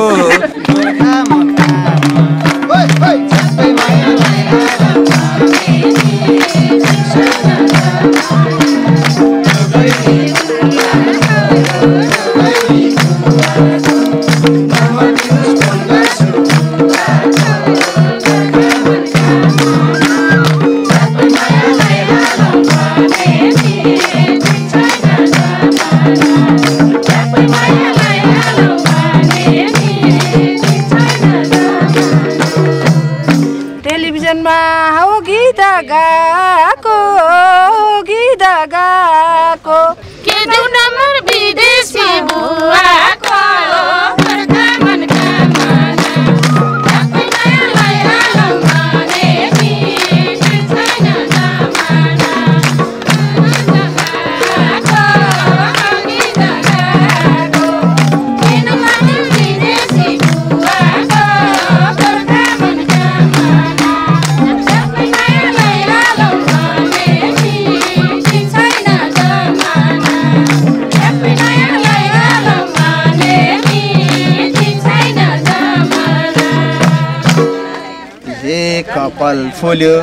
फुल्यो।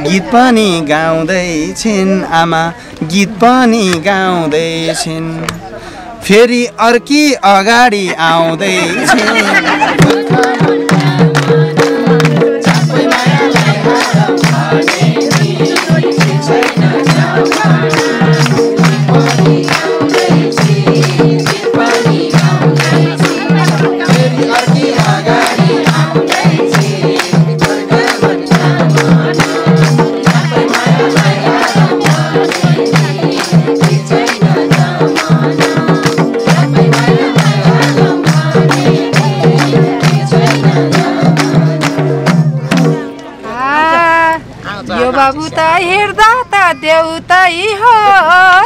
गीत पनि गाउँदैछिन् आमा। गीत पनि गाउँदैछिन्। फेरि अर्की अगाडि आउँदैछिन्। देउतै हो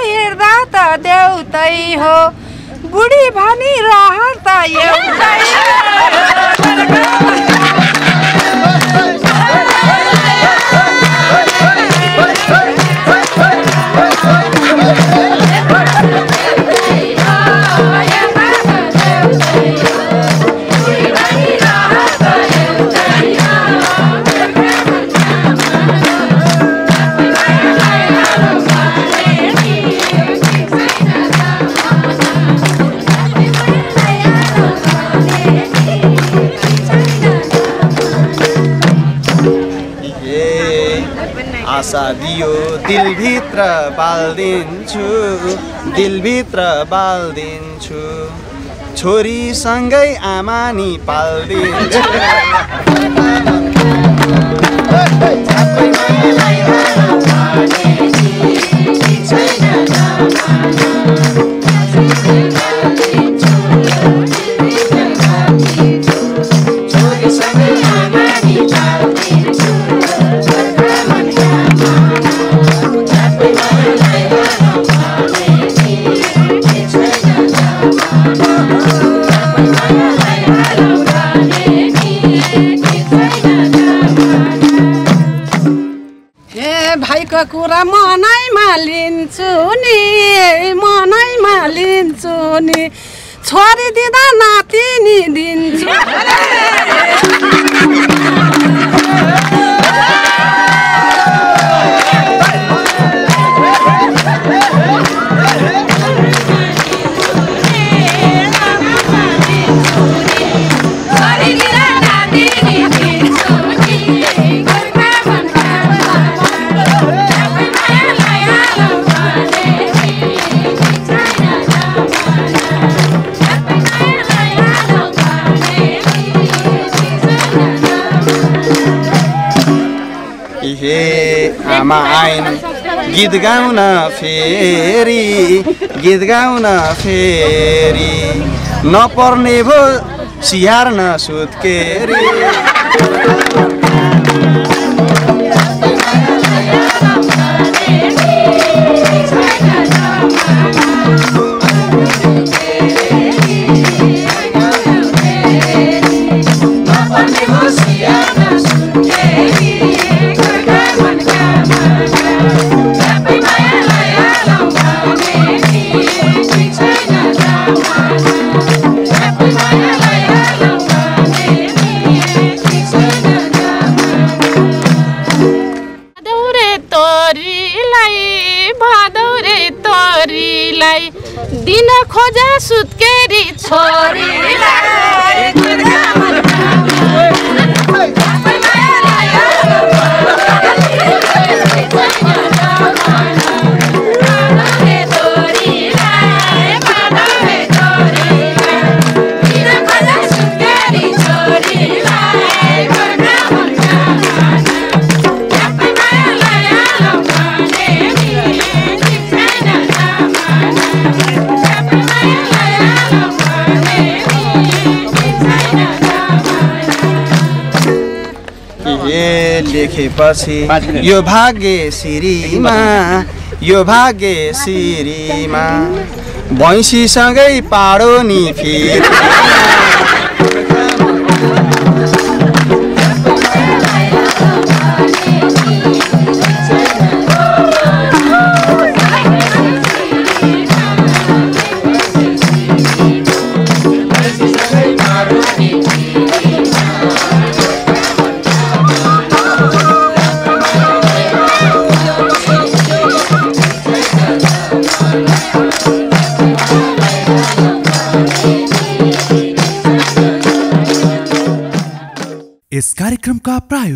हेर्दा त देउतै हो। बुढी भनी रहर त एउटै हे आशा दियो दिलभित्र बालिदिन्छु दिलभित्र बालिदिन्छु छोरीसँगै आमा नि पालिदिन्छु I'm on. आइन् गीत गाउन फेरि गीत गाउन फेरि। नपर्ने भो सिहार्न सुत्केरी। लेखेपछि यो भाग्य सिरीमा यो भाग्य सिरीमा। भैँसीसँगै पाडो नि फेरि।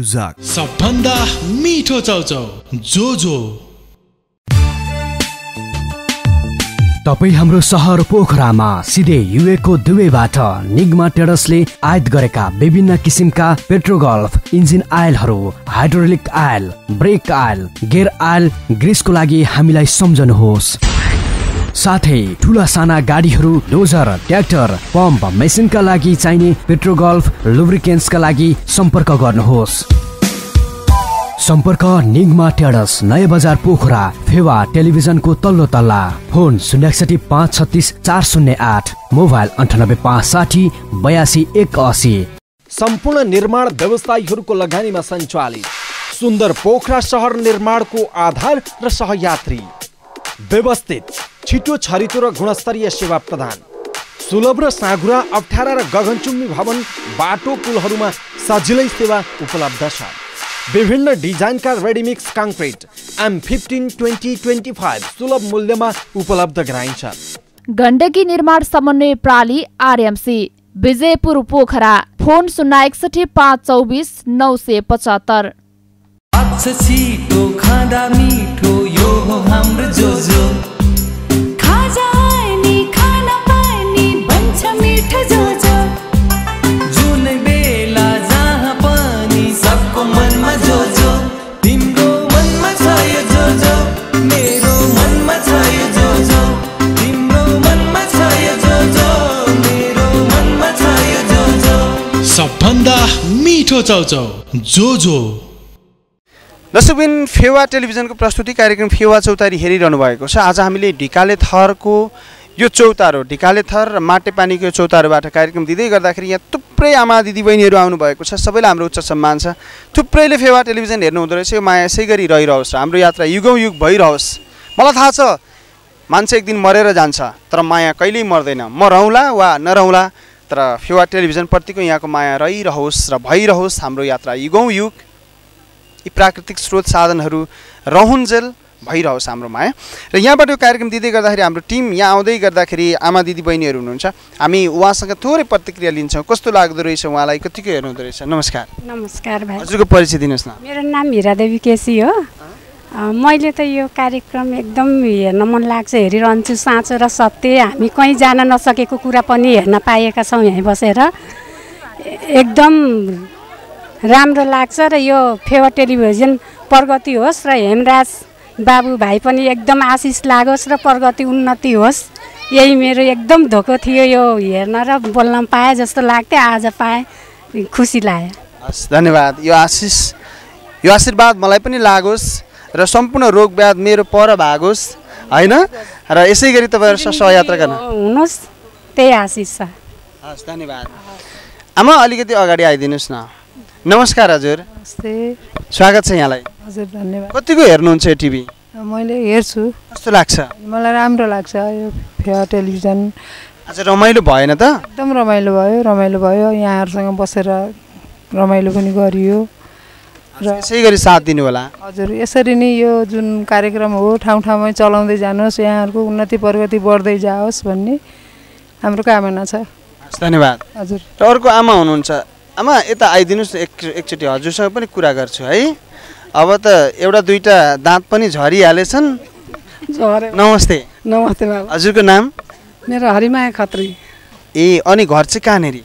प्रायोजक सबभन्दा मिठो चाउचाउ जो जो तपाईँ हाम्रो सहर पोखरामा सिधै युएको दुवैबाट निगमा टेडसले आयात गरेका विभिन्न किसिमका पेट्रोगल्फ engine आयलहरू hydraulic oil brake oil gear oil ग्रिसको लागि हामीलाई सम्झनुहोस्। साथै ठुला साना गाडीहरू डोजर ट्र्याक्टर पम्प मेसिनका लागि चाहिने पेट्रोगल्फ लुब्रिकेन्ट्सका लागि सम्पर्क गर्नुहोस्। सम्पर्क निगमा ट्याडस नयाँ बजार पोखरा फेवा टेलिभिजनको तल्लो तल्ला फोन शून्य एकसठी पाँच छत्तिस चार शून्य आठ मोबाइल अन्ठानब्बे पाँच साठी बयासी एक असी। सम्पूर्ण निर्माण व्यवसायीहरूको लगानीमा सञ्चालित। सुन्दर पोखरा सहर निर्माणको आधार र सहयात्री। व्यवस्थित। छिटो छरितो र गुणस्तरीय सेवा प्रदान। सुलभ र साँघुरा अप्ठ्यारा र गगनचुम्बी भवन बाटो पुलहरूमा सजिलै सेवा उपलब्ध छ। विभिन्न डिजाइनका readymix concrete M fifteen twenty twenty five सुलभ मूल्यमा उपलब्ध गराइन्छ। गण्डकी निर्माण समन्वय प्रणाली आरएमसी विजयपुर पोखरा फोन शून्य एकसठी पाँच चौबिस नौ सय पचहत्तर। हाम्रो जो जो खाजा नि खान पानी बन्छ मिठो जो जो जुन बेला जहाँ पनि सबको मनमा जो जो तिम्रो मनमा छ यो जो जो मेरो मनमा छ यो जो जो तिम्रो मनमा छ यो जो जो मेरो मनमा छ यो जो जो सबभन्दा मिठो चाउचाउ जो जो दर्शकबिन फेवा टेलिभिजनको प्रस्तुति कार्यक्रम फेवा चौतारी हेरिरहनु भएको छ। आज हामीले ढिकाले थरको यो चौतारो ढिकाले थर र माटेपानीको यो चौतारोबाट कार्यक्रम दिँदै गर्दाखेरि यहाँ थुप्रै आमा दिदीबहिनीहरू आउनुभएको छ। सबैलाई हाम्रो उच्च सम्मान छ। थुप्रैले फेवा टेलिभिजन हेर्नु हुँदो रहेछ। यो माया यसै गरी रहिरहोस् हाम्रो यात्रा युगौँ युग भइरहोस्। मलाई थाहा छ मान्छे एक दिन मरेर जान्छ तर माया कहिल्यै मर्दैन। म रहँला वा नरहँला तर फेवा टेलिभिजनप्रतिको यहाँको माया रहिरहोस् र भइरहोस् हाम्रो यात्रा युगौँ युग। यी प्राकृतिक स्रोत साधनहरू रहन्जेल भइरहोस् हाम्रो माया। र यहाँबाट यो कार्यक्रम दिँदै गर्दाखेरि हाम्रो टिम यहाँ आउँदै गर्दाखेरि आमा दिदी बहिनीहरू हुनुहुन्छ। हामी उहाँसँग थोरै प्रतिक्रिया लिन्छौँ। कस्तो लाग्दो रहेछ उहाँलाई? कतिको हेर्नुहुँदो रहेछ? नमस्कार। नमस्कार भाइ। हजुरको परिचय दिनुहोस् न। मेरो नाम हिरादेवी केसी हो। मैले त यो कार्यक्रम एकदम हेर्न मन लाग्छ हेरिरहन्छु। साँचो र सत्य। हामी कहीँ जान नसकेको कुरा पनि हेर्न पाएका छौँ यहीँ बसेर। एकदम राम्रो लाग्छ र यो फेवा टेलिभिजन प्रगति होस् र हेमराज बाबु भाइ पनि एकदम आशिष लागोस् र प्रगति उन्नति होस्। यही मेरो एकदम धोको थियो यो हेर्न र बोल्न पाएँ जस्तो लाग्थ्यो आज पाएँ। खुसी लाग्यो। हस् धन्यवाद। यो आशिष यो आशीर्वाद मलाई पनि लागोस् र सम्पूर्ण रोग व्याध मेरो पर भागोस् होइन? र यसै गरी तपाईँहरू सहयात्रा गर्न। हुनुहोस् त्यही आशिष छ। हस् धन्यवाद। आमा अलिकति अगाडि आइदिनुहोस् न। नमस्कार हजुर। नमस्ते। स्वागत छ यहाँलाई। हजुर धन्यवाद। कतिको हेर्नुहुन्छ यो टिभी? मैले हेर्छु। कस्तो लाग्छ? मलाई राम्रो लाग्छ यो टेलिभिजन। आज रमाइलो भएन त? एकदम रमाइलो भयो रमाइलो भयो। यहाँहरूसँग बसेर रमाइलो पनि गरियो। र यसै गरी साथ दिनु होला हजुर यसरी नै यो जुन कार्यक्रम हो ठाउँ ठाउँमै चलाउँदै जानुहोस् यहाँहरूको उन्नति प्रगति बढ्दै जाओस् भन्ने हाम्रो कामना छ। धन्यवाद। हजुर। र अर्को आमा हुनुहुन्छ। आमा यता आइदिनुहोस् न एक एकचोटि हजुरसँग पनि कुरा गर्छु है। अब त एउटा दुईवटा दाँत पनि झरिहालेछन्। नमस्ते। नमस्ते बाबा। हजुरको नाम? मेरो हरिमाया खत्री। ए अनि घर चाहिँ कहाँनिर?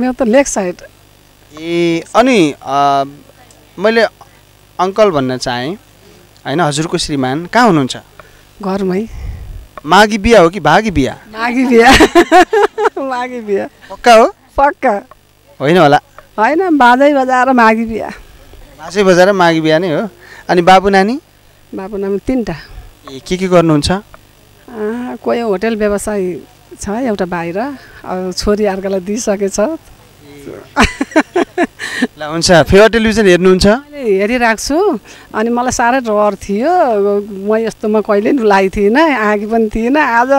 मेरो त लेक साइड। ए अनि मैले अङ्कल भन्न चाहेँ। होइन हजुरको श्रीमान। कहाँ हुनुहुन्छ? घरमै। माघी बिहा हो कि भागी बिहा? माघी बिहा। माघी बिहा। पक्का हो? पक्का। होइन होला। होइन बाजै बजाएर माघी बिहा भाषै बजार माघी बिहा नै हो। अनि बाबु नानी? बाबु नाम तिनवटा। ए के के गर्नुहुन्छ? कोही होटेल व्यवसाय छ एउटा बाहिर अब छोरी अर्कालाई दिइसकेछ। ल हुन्छ। फेवा टेलिभिजन हेर्नुहुन्छ? हेरिरहेको छु अनि मलाई साह्रै डर थियो। म यस्तोमा कहिले पनि लागेको थिइनँ आँगी पनि थिइनँ। आज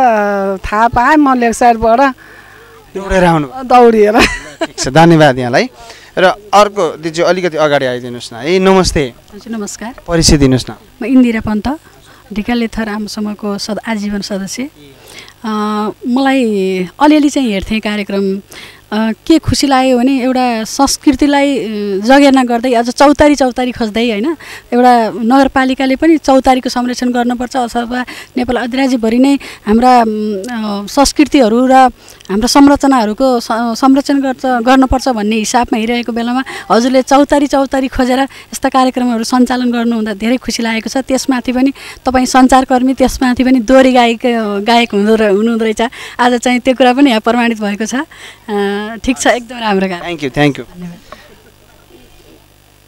थाहा पाएँ म लेग साइडबाट। दौडेर आउनु दौडिएर। ठिक छ धन्यवाद यहाँलाई। र अर्को दिदी अलिकति अगाडि आइदिनुहोस् न। ए नमस्ते। हजुर नमस्कार। परिचय दिनुहोस् न। म इन्दिरा पन्त ढिकालेथर आमासम्मको सद आजीवन सदस्य। अ, मलाई अलिअलि चाहिँ हेर्थेँ कार्यक्रम। अ, के खुसी लाग्यो भने एउटा संस्कृतिलाई जगेर्ना गर्दै अझ चौतारी चौतारी खोज्दै होइन एउटा नगरपालिकाले पनि चौतारीको संरक्षण गर्नुपर्छ अथवा नेपाल अधिराज्यभरि नै हाम्रा संस्कृतिहरू र हाम्रो संरचनाहरूको संरक्षण गर्छ गर्नुपर्छ भन्ने हिसाबमा हिँडिरहेको बेलामा हजुरले चौतारी चौतारी खोजेर यस्ता कार्यक्रमहरू सञ्चालन गर्नुहुँदा धेरै खुसी लागेको छ। त्यसमाथि पनि तपाईँ सञ्चारकर्मी त्यसमाथि पनि दोहोरी गायक गायक हुँदो रह- हुनुहुँदो रहेछ। आज चाहिँ त्यो कुरा पनि यहाँ प्रमाणित भएको छ। ठिक छ एकदम राम्रो गायक। थ्याङ्क यू थ्याङ्क यू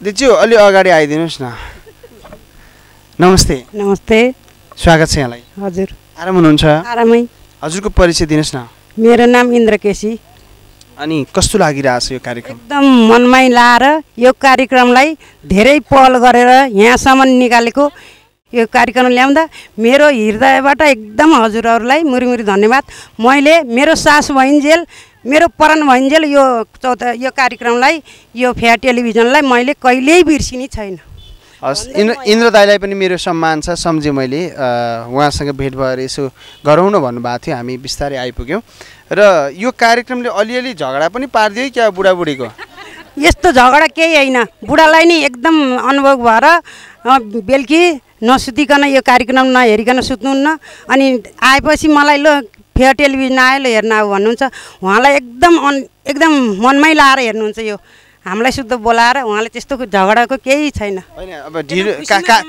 दिजु अलि अगाडि आइदिनुहोस् न। नमस्ते। नमस्ते। स्वागत छ यहाँलाई। हजुर। आराम हुनुहुन्छ? आरामै। हजुरको परिचय दिनुहोस् न। मेरो नाम इन्द्र केसी। अनि कस्तो लागिरहेछ यो कार्यक्रम? एकदम मनमै लाएर यो कार्यक्रमलाई धेरै पहल गरेर यहाँसम्म निकालेको यो कार्यक्रम ल्याउँदा मेरो हृदयबाट एकदम हजुरहरूलाई मुरीमुरी धन्यवाद। मैले मेरो सास भइन्जेल मेरो परान भइन्जेल यो चौथा यो कार्यक्रमलाई यो फेयर टेलिभिजनलाई मैले कहिल्यै बिर्सिने छैन। हस् इन्द्र इन्द्र दाईलाई पनि मेरो सम्मान छ। सम्झेँ मैले उहाँसँग भेट भएर यसो गरौँ न भन्नुभएको थियो। हामी बिस्तारै आइपुग्यौँ। र यो कार्यक्रमले अलिअलि झगडा पनि पारिदियो है क्या बुढाबुढीको? यस्तो झगडा केही होइन। बुढालाई नि एकदम अनुभव भएर बेलुकी नसुतिकन यो कार्यक्रम नहेरिकन सुत्नुहुन्न। अनि आएपछि मलाई ल फेयर टेलिभिजन आयो ल हेर्न आऊ भन्नुहुन्छ। उहाँलाई एकदम अन एकदम मनमै लाएर हेर्नुहुन्छ यो। हामीलाई शुद्ध बोलाएर उहाँले त्यस्तो झगडाको केही छैन। अब ढिलो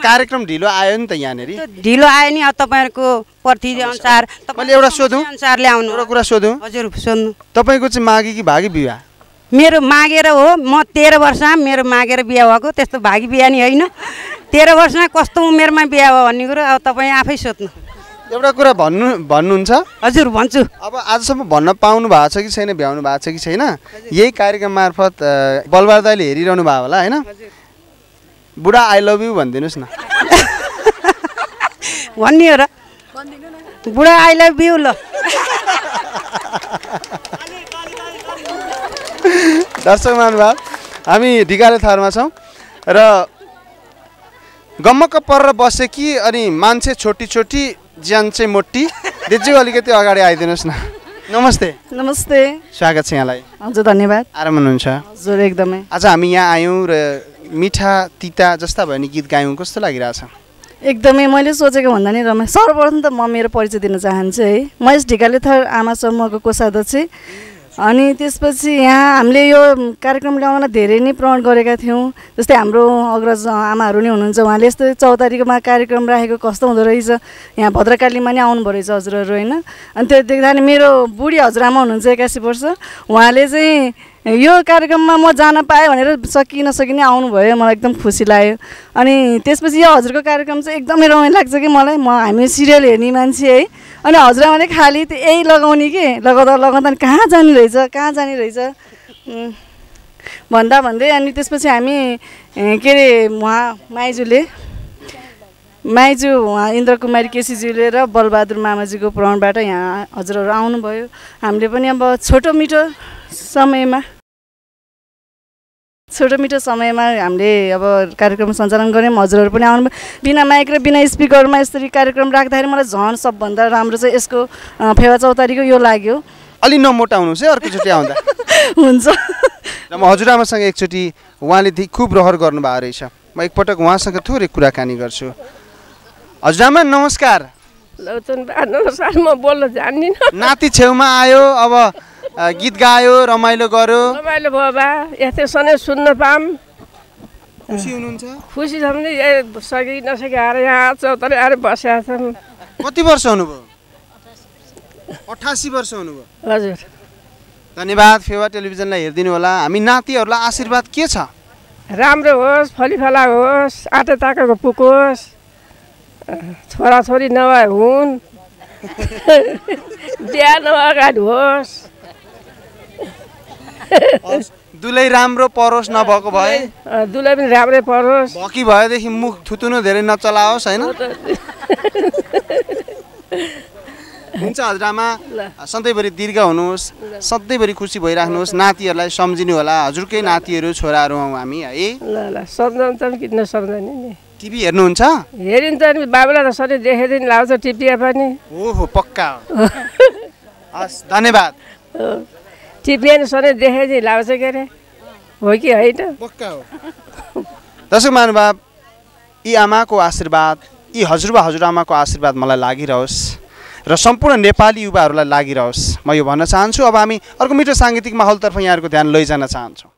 कार्यक्रम ढिलो आयो नि त यहाँनिर। ढिलो आयो नि अब तपाईँहरूको प्रति अनुसार एउटा सोधौँ। अनुसारले आउनु एउटा कुरा सोधौँ। हजुर सोध्नु। तपाईँको चाहिँ माघी कि भागी विवाह मेरो मागेर हो म तेह्र वर्षमा मेरो मागेर बिहा भएको त्यस्तो भागी बिहा नि होइन। तेह्र वर्षमा कस्तो उमेरमा बिहा भयो भन्ने कुरो अब तपाईँ आफै सोध्नु। एउटा कुरा भन्नु भन्नुहुन्छ? हजुर भन्छु। अब आजसम्म भन्न पाउनु भएको छ कि छैन भ्याउनु भएको छ कि छैन? यही कार्यक्रम मार्फत बलबार दाईले हेरिरहनु भयो होला होइन? बुढा आई लभ यु भनिदिनुहोस् न। भन्ने हो र। बुढा आई लभ यु ल। दर्शक महानुभाव हामी ढिकाले थरमा छौँ। र गम्मक्क परेर बसे कि अनि मान्छे छोटी छोटी ज्यान चाहिँ मोटी। दिदी अलिकति अगाडि आइदिनुहोस् न। नमस्ते। नमस्ते। स्वागत छ यहाँलाई। हजुर धन्यवाद। आराम हुनुहुन्छ? हजुर एकदमै। आज हामी यहाँ आयौँ र मिठा तिता जस्ता भयो भने गीत गायौँ। कस्तो लागिरहेछ? एकदमै मैले सोचेको भन्दा नि रमाइलो। सर्वप्रथम त म मेरो परिचय दिन चाहन्छु है। महेश ढिकाले थर आमा समूहको कोषाध्यक्ष। अनि त्यसपछि यहाँ हामीले यो कार्यक्रम ल्याउन धेरै नै प्रण गरेका थियौँ। जस्तै हाम्रो अग्रज आमाहरू नै हुनुहुन्छ उहाँले यस्तो चौतारीकोमा कार्यक्रम राखेको कस्तो हुँदो रहेछ यहाँ भद्रकालीमा नि आउनुभयो रहेछ हजुरहरू होइन? अनि त्यो देख्दा मेरो बुढी हजुरआमा हुनुहुन्छ एक्कासी वर्ष उहाँले चाहिँ यो कार्यक्रममा म जान पाएँ भनेर सकि नसकि नै आउनुभयो मलाई एकदम खुसी लाग्यो। अनि त्यसपछि यो हजुरको कार्यक्रम चाहिँ एकदमै रमाइलो लाग्छ कि मलाई। म हामी सिरियल हेर्ने मान्छे है। अनि हजुरआमाले खालि त्यो यही लगाउने कि? लगाउँदा लगाउँदा कहाँ जाने रहेछ? कहाँ जाने रहेछ? भन्दा भन्दै अनि त्यसपछि हामी के अरे उहाँ माइजूले माइजू उहाँ इन्द्रकुमारी केसीज्यूले र बलबहादुर मामाजीको प्रणबाट यहाँ हजुरहरू आउनुभयो। हामीले पनि अब छोटो मिठो समयमा छोटो मिठो समयमा हामीले अब कार्यक्रम सञ्चालन गऱ्यौँ हजुरहरू पनि आउनु बिना माइक र बिना स्पिकरमा यसरी कार्यक्रम राख्दाखेरि मलाई झन् सबभन्दा राम्रो चाहिँ यसको फेवा चौतारीको यो लाग्यो। अलि नमोटाउनुहोस् है अर्कोचोटि आउँदा। हुन्छ। र म हजुरआमासँग एकचोटि उहाँले खुब रहर गर्नुभएको रहेछ। म एकपटक उहाँसँग थोरै कुराकानी गर्छु। हजुरआमा नमस्कार। नमस्कार म बोल्न जान्दिनँ। नाति छेउमा आयो अब गीत गायो रमाइलो गर्यो। रमाइलो भयो बा। यस्तै सधैँ सुन्न पाऊँ खुसी हुनुहुन्छ? खुसी छ भने ए सकि नसकि आएर यहाँ चौतारी आएर बसेका छन् कति वर्ष हुनुभयो? अठासी वर्ष हुनुभयो। हजुर। धन्यवाद फेवा टेलिभिजनलाई हेरिदिनु होला। हामी नातिहरूलाई आशीर्वाद के छ? राम्रो होस् फलिफला होस् आटा ताकाको पुगोस् छोराछोरी नभए हुन्। बिहा नअगाडि होस्। दुलै राम्रो परोस् नभएको भए। दुलै पनि राम्रै परोस्। भकी भएदेखि मुख थुतुनु धेरै नचलाओस् होइन? हुन्छ हजुरआमा सधैँभरि दीर्घ हुनुहोस् सधैँभरि खुसी भइराख्नुहोस्। नातिहरूलाई सम्झिनु होला हजुरकै नातिहरू छोराहरू हौँ हामी है? ल ल। सम्झाउँछ पनि किन सम्झने नि? टिभी हेर्नुहुन्छ? हेरिन्छ नि बाबुलाई त सधैँ देखाइदिनु लाउँछ टिपिया पनि। ओहो पक्का हो। हस् धन्यवाद। टिपिया नि सधैँ देखाइदिनु लाउँछ के अरे हो कि होइन दर्शक महानुभाव यी आमाको आशीर्वाद यी हजुरबा हजुरआमाको आशीर्वाद मलाई लागिरहोस् र सम्पूर्ण नेपाली युवाहरूलाई लागिरहोस्। म यो भन्न चाहन्छु अब हामी अर्को मिठो साङ्गीतिक माहौलतर्फ यहाँहरूको ध्यान लैजान चाहन्छौँ।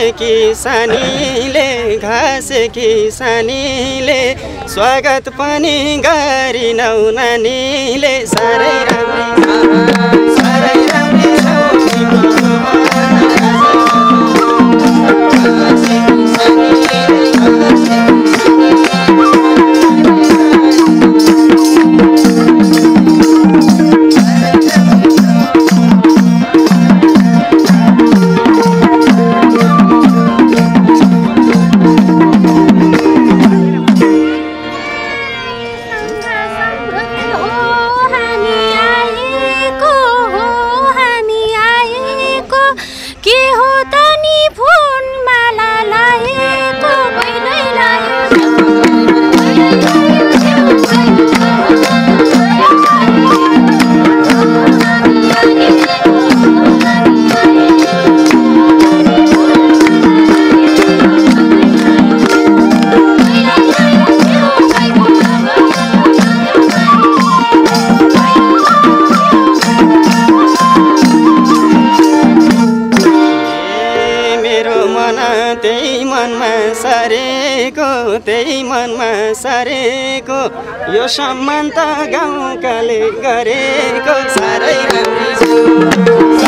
घाँस कि सानीले घाँस कि सानीले स्वागत पनि गरिनौ नानीले। साह्रै राम्री यो सम्मान त गाउँकाले गरेको साह्रै राम्री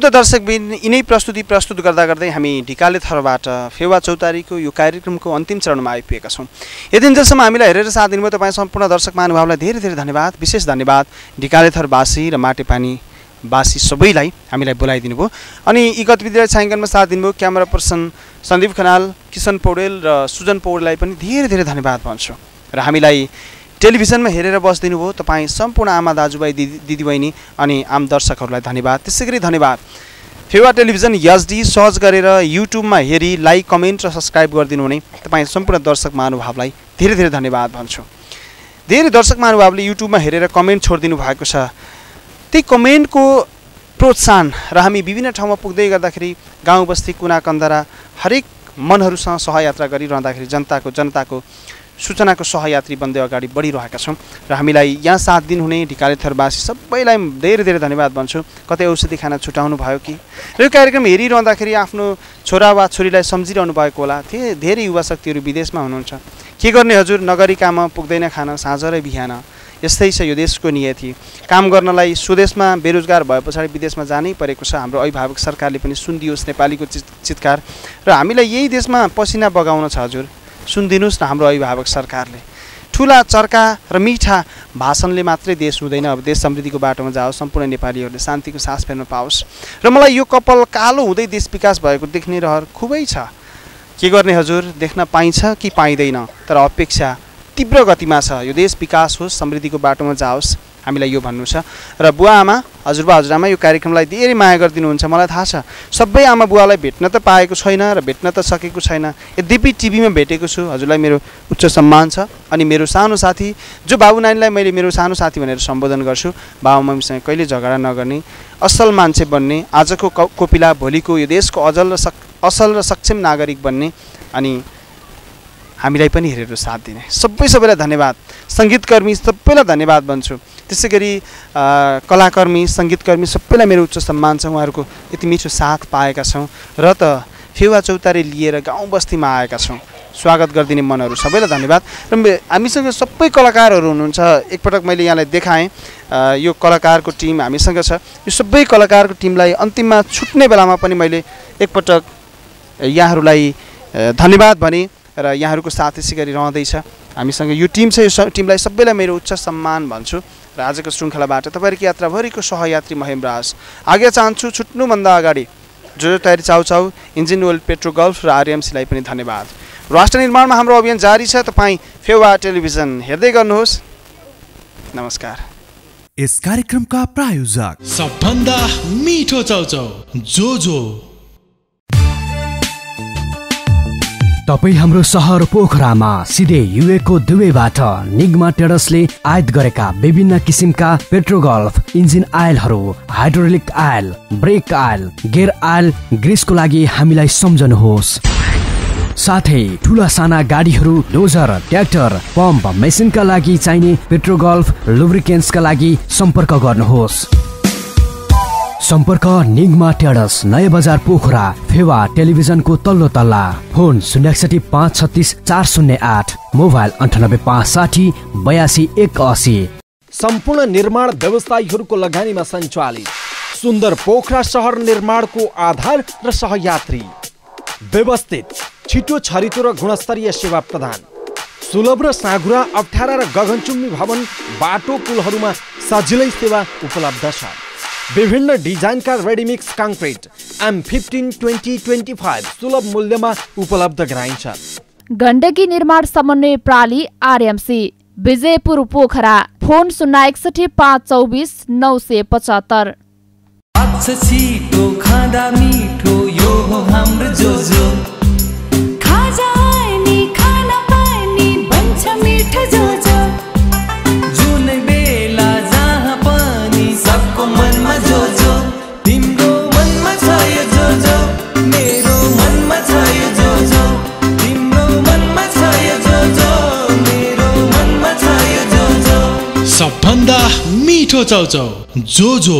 त दर्शकबिन यिनै प्रस्तुति प्रस्तुत गर्दा गर्दै हामी ढिकाले थरबाट फेवा चौतारीको यो कार्यक्रमको अन्तिम चरणमा आइपुगेका छौँ। यदि जसम्म हामीलाई हेरेर साथ दिनुभयो तपाईँ सम्पूर्ण दर्शक महानुभावलाई धेरै धेरै धन्यवाद विशेष धन्यवाद। ढिकाले थरवासी र माटेपानी वासी सबैलाई हामीलाई बोलाइदिनु भयो अनि यी गतिविधिलाई छायाङ्कनमा साथ दिनुभयो क्यामेरा पर्सन सन्दीप खनाल किसन पौडेल र सुजन पौडेललाई पनि धेरै धेरै धन्यवाद भन्छु। र हामीलाई टेलिभिजनमा हेरेर बसिदिनु भयो। तपाईँ सम्पूर्ण आमा दाजुभाइ दिदी दिदीबहिनी अनि आम दर्शकहरूलाई धन्यवाद। त्यसै गरी धन्यवाद। फेवा टेलिभिजन एचडी सर्च गरेर युट्युबमा हेरी लाइक कमेन्ट र सब्सक्राइब गरिदिनु हुने तपाईँ सम्पूर्ण दर्शक महानुभावलाई धेरै धेरै धन्यवाद भन्छु। धेरै दर्शक महानुभावले युट्युबमा हेरेर कमेन्ट छोडिदिनु भएको छ। त्यही कमेन्टको प्रोत्साहन र हामी विभिन्न ठाउँमा पुग्दै गर्दाखेरि गाउँ बस्ती कुना कन्दरा हरेक मनहरूसँग सहयात्रा गरिरहँदाखेरि जनताको जनताको सूचनाको सहयात्री बन्दै अगाडि बढिरहेका छौँ र हामीलाई यहाँ साथ दिनुहुने ढिकाले थरवासी सबैलाई धेरै धेरै धन्यवाद भन्छु। कतै औषधि खाना छुटाउनु भयो कि? र यो कार्यक्रम हेरिरहँदाखेरि आफ्नो छोरा वा छोरीलाई सम्झिरहनु भएको होला। त्यो धेरै युवा शक्तिहरू विदेशमा हुनुहुन्छ। के गर्ने हजुर? नगरी काम पुग्दैन खान साँझ र बिहान। यस्तै छ यो देशको नियति। काम गर्नलाई स्वदेशमा बेरोजगार भए पछाडि विदेशमा जानै परेको छ। हाम्रो अभिभावक सरकारले पनि सुनिदियोस् नेपालीको चित चितकार र हामीलाई यही देशमा पसिना बगाउन छ हजुर। सुनिदिनुहोस् न हाम्रो अभिभावक सरकारले। ठुला चर्का र मिठा भाषणले मात्रै देश हुँदैन। अब देश समृद्धिको बाटोमा जाओस् सम्पूर्ण नेपालीहरूले शान्तिको सास फेर्न पाओस्। र मलाई यो कपाल कालो हुँदै देश विकास भएको देख्ने रहर खुबै छ। के गर्ने हजुर? देख्न पाइन्छ कि पाइँदैन? तर अपेक्षा तीव्र गतिमा छ। यो देश विकास होस् समृद्धिको बाटोमा जाओस्। हामीलाई यो भन्नु छ। र बुवा आमा हजुरबा हजुरआमा यो कार्यक्रमलाई धेरै माया गरिदिनुहुन्छ मलाई थाहा छ। सबै आमा बुवालाई भेट्न त पाएको छैन र भेट्न त सकेको छैन। यद्यपि टिभीमा भेटेको छु हजुरलाई मेरो उच्च सम्मान छ अनि मेरो सानो साथी जो बाबु नानीलाई मैले मेरो सानो साथी भनेर सम्बोधन गर्छु बाबु मम्मीसँग कहिले झगडा नगर्ने असल मान्छे बन्ने आजको कोपिला भोलिको यो देशको अजल र सक असल र सक्षम नागरिक बन्ने अनि हामीलाई पनि हेरेर साथ दिने। सबै सबैलाई धन्यवाद। सङ्गीतकर्मी सबैलाई धन्यवाद भन्छु। त्यसै गरी कलाकर्मी सङ्गीतकर्मी सबैलाई मेरो उच्च सम्मान छ। उहाँहरूको यति मिठो साथ पाएका छौँ र त फेवा चौतारी लिएर गाउँ बस्तीमा आएका छौँ। स्वागत गरिदिने मनहरू सबैलाई धन्यवाद। र हामीसँग सबै कलाकारहरू हुनुहुन्छ। एकपटक मैले यहाँलाई देखाएँ। यो कलाकारको टिम हामीसँग छ। यो सबै कलाकारको टिमलाई अन्तिममा छुट्ने बेलामा पनि मैले एकपटक यहाँहरूलाई धन्यवाद भने र यहाँहरूको साथ यसै गरी रहँदैछ। हामीसँग यो टिम छ यो स- टिमलाई सबैलाई मेरो उच्च सम्मान भन्छु। र आजको श्रृङ्खलाबाट तपाईँहरूको यात्राभरिको सहयात्री महेन्द्रराज आज्ञा चाहन्छु छुट्नुभन्दा अगाडि जो जो तयारी चाउचाउ इन्जिन ओइल पेट्रो गल्फ र आरएमसीलाई पनि धन्यवाद। राष्ट्र निर्माणमा हाम्रो अभियान जारी छ तपाईँ फेवा टेलिभिजन हेर्दै गर्नुहोस्। नमस्कार। यस कार्यक्रमका प्रायोजक। सबभन्दा मिठो चाउचाउ जो जो तपाईँ हाम्रो सहर पोखरामा सिधै युएको दुवैबाट निगमा टेडसले आयात गरेका विभिन्न किसिमका पेट्रोगल्फ engine आयलहरू hydraulic oil brake oil gear oil ग्रिसको लागि हामीलाई सम्झनुहोस्। साथै ठुला साना गाडीहरू डोजर ट्र्याक्टर पम्प मेसिनका लागि चाहिने पेट्रोगल्फ लुब्रिकेन्ट्सका लागि सम्पर्क गर्नुहोस्। सम्पर्क निगमा टेडस नयाँ बजार पोखरा फेवा टेलिभिजनको तल्लो तल्ला फोन शून्य एकसठी पाँच छत्तिस चार शून्य आठ मोबाइल अन्ठानब्बे पाँच साठी बयासी एक असी। सम्पूर्ण निर्माण व्यवसायीहरूको लगानीमा सञ्चालित। सुन्दर पोखरा सहर निर्माणको आधार र सहयात्री। व्यवस्थित छिटो छरितो र गुणस्तरीय सेवा प्रदान। सुलभ र साँघुरा अप्ठ्यारा र गगनचुम्बी भवन बाटो पुलहरूमा सजिलै सेवा उपलब्ध छ। विभिन्न डिजाइनका ready mix concrete M fifteen twenty twenty five सुलभ मूल्यमा उपलब्ध गराइन्छ। गण्डकी निर्माण समन्वय प्रणाली आरएमसी विजयपुर पोखरा फोन शून्य एकसठी पाँच चौबिस नौ सय पचहत्तर। छिटो खाँदा मिठो यो हो हाम्रो जो जो सबभन्दा मिठो चाउचाउ जो जो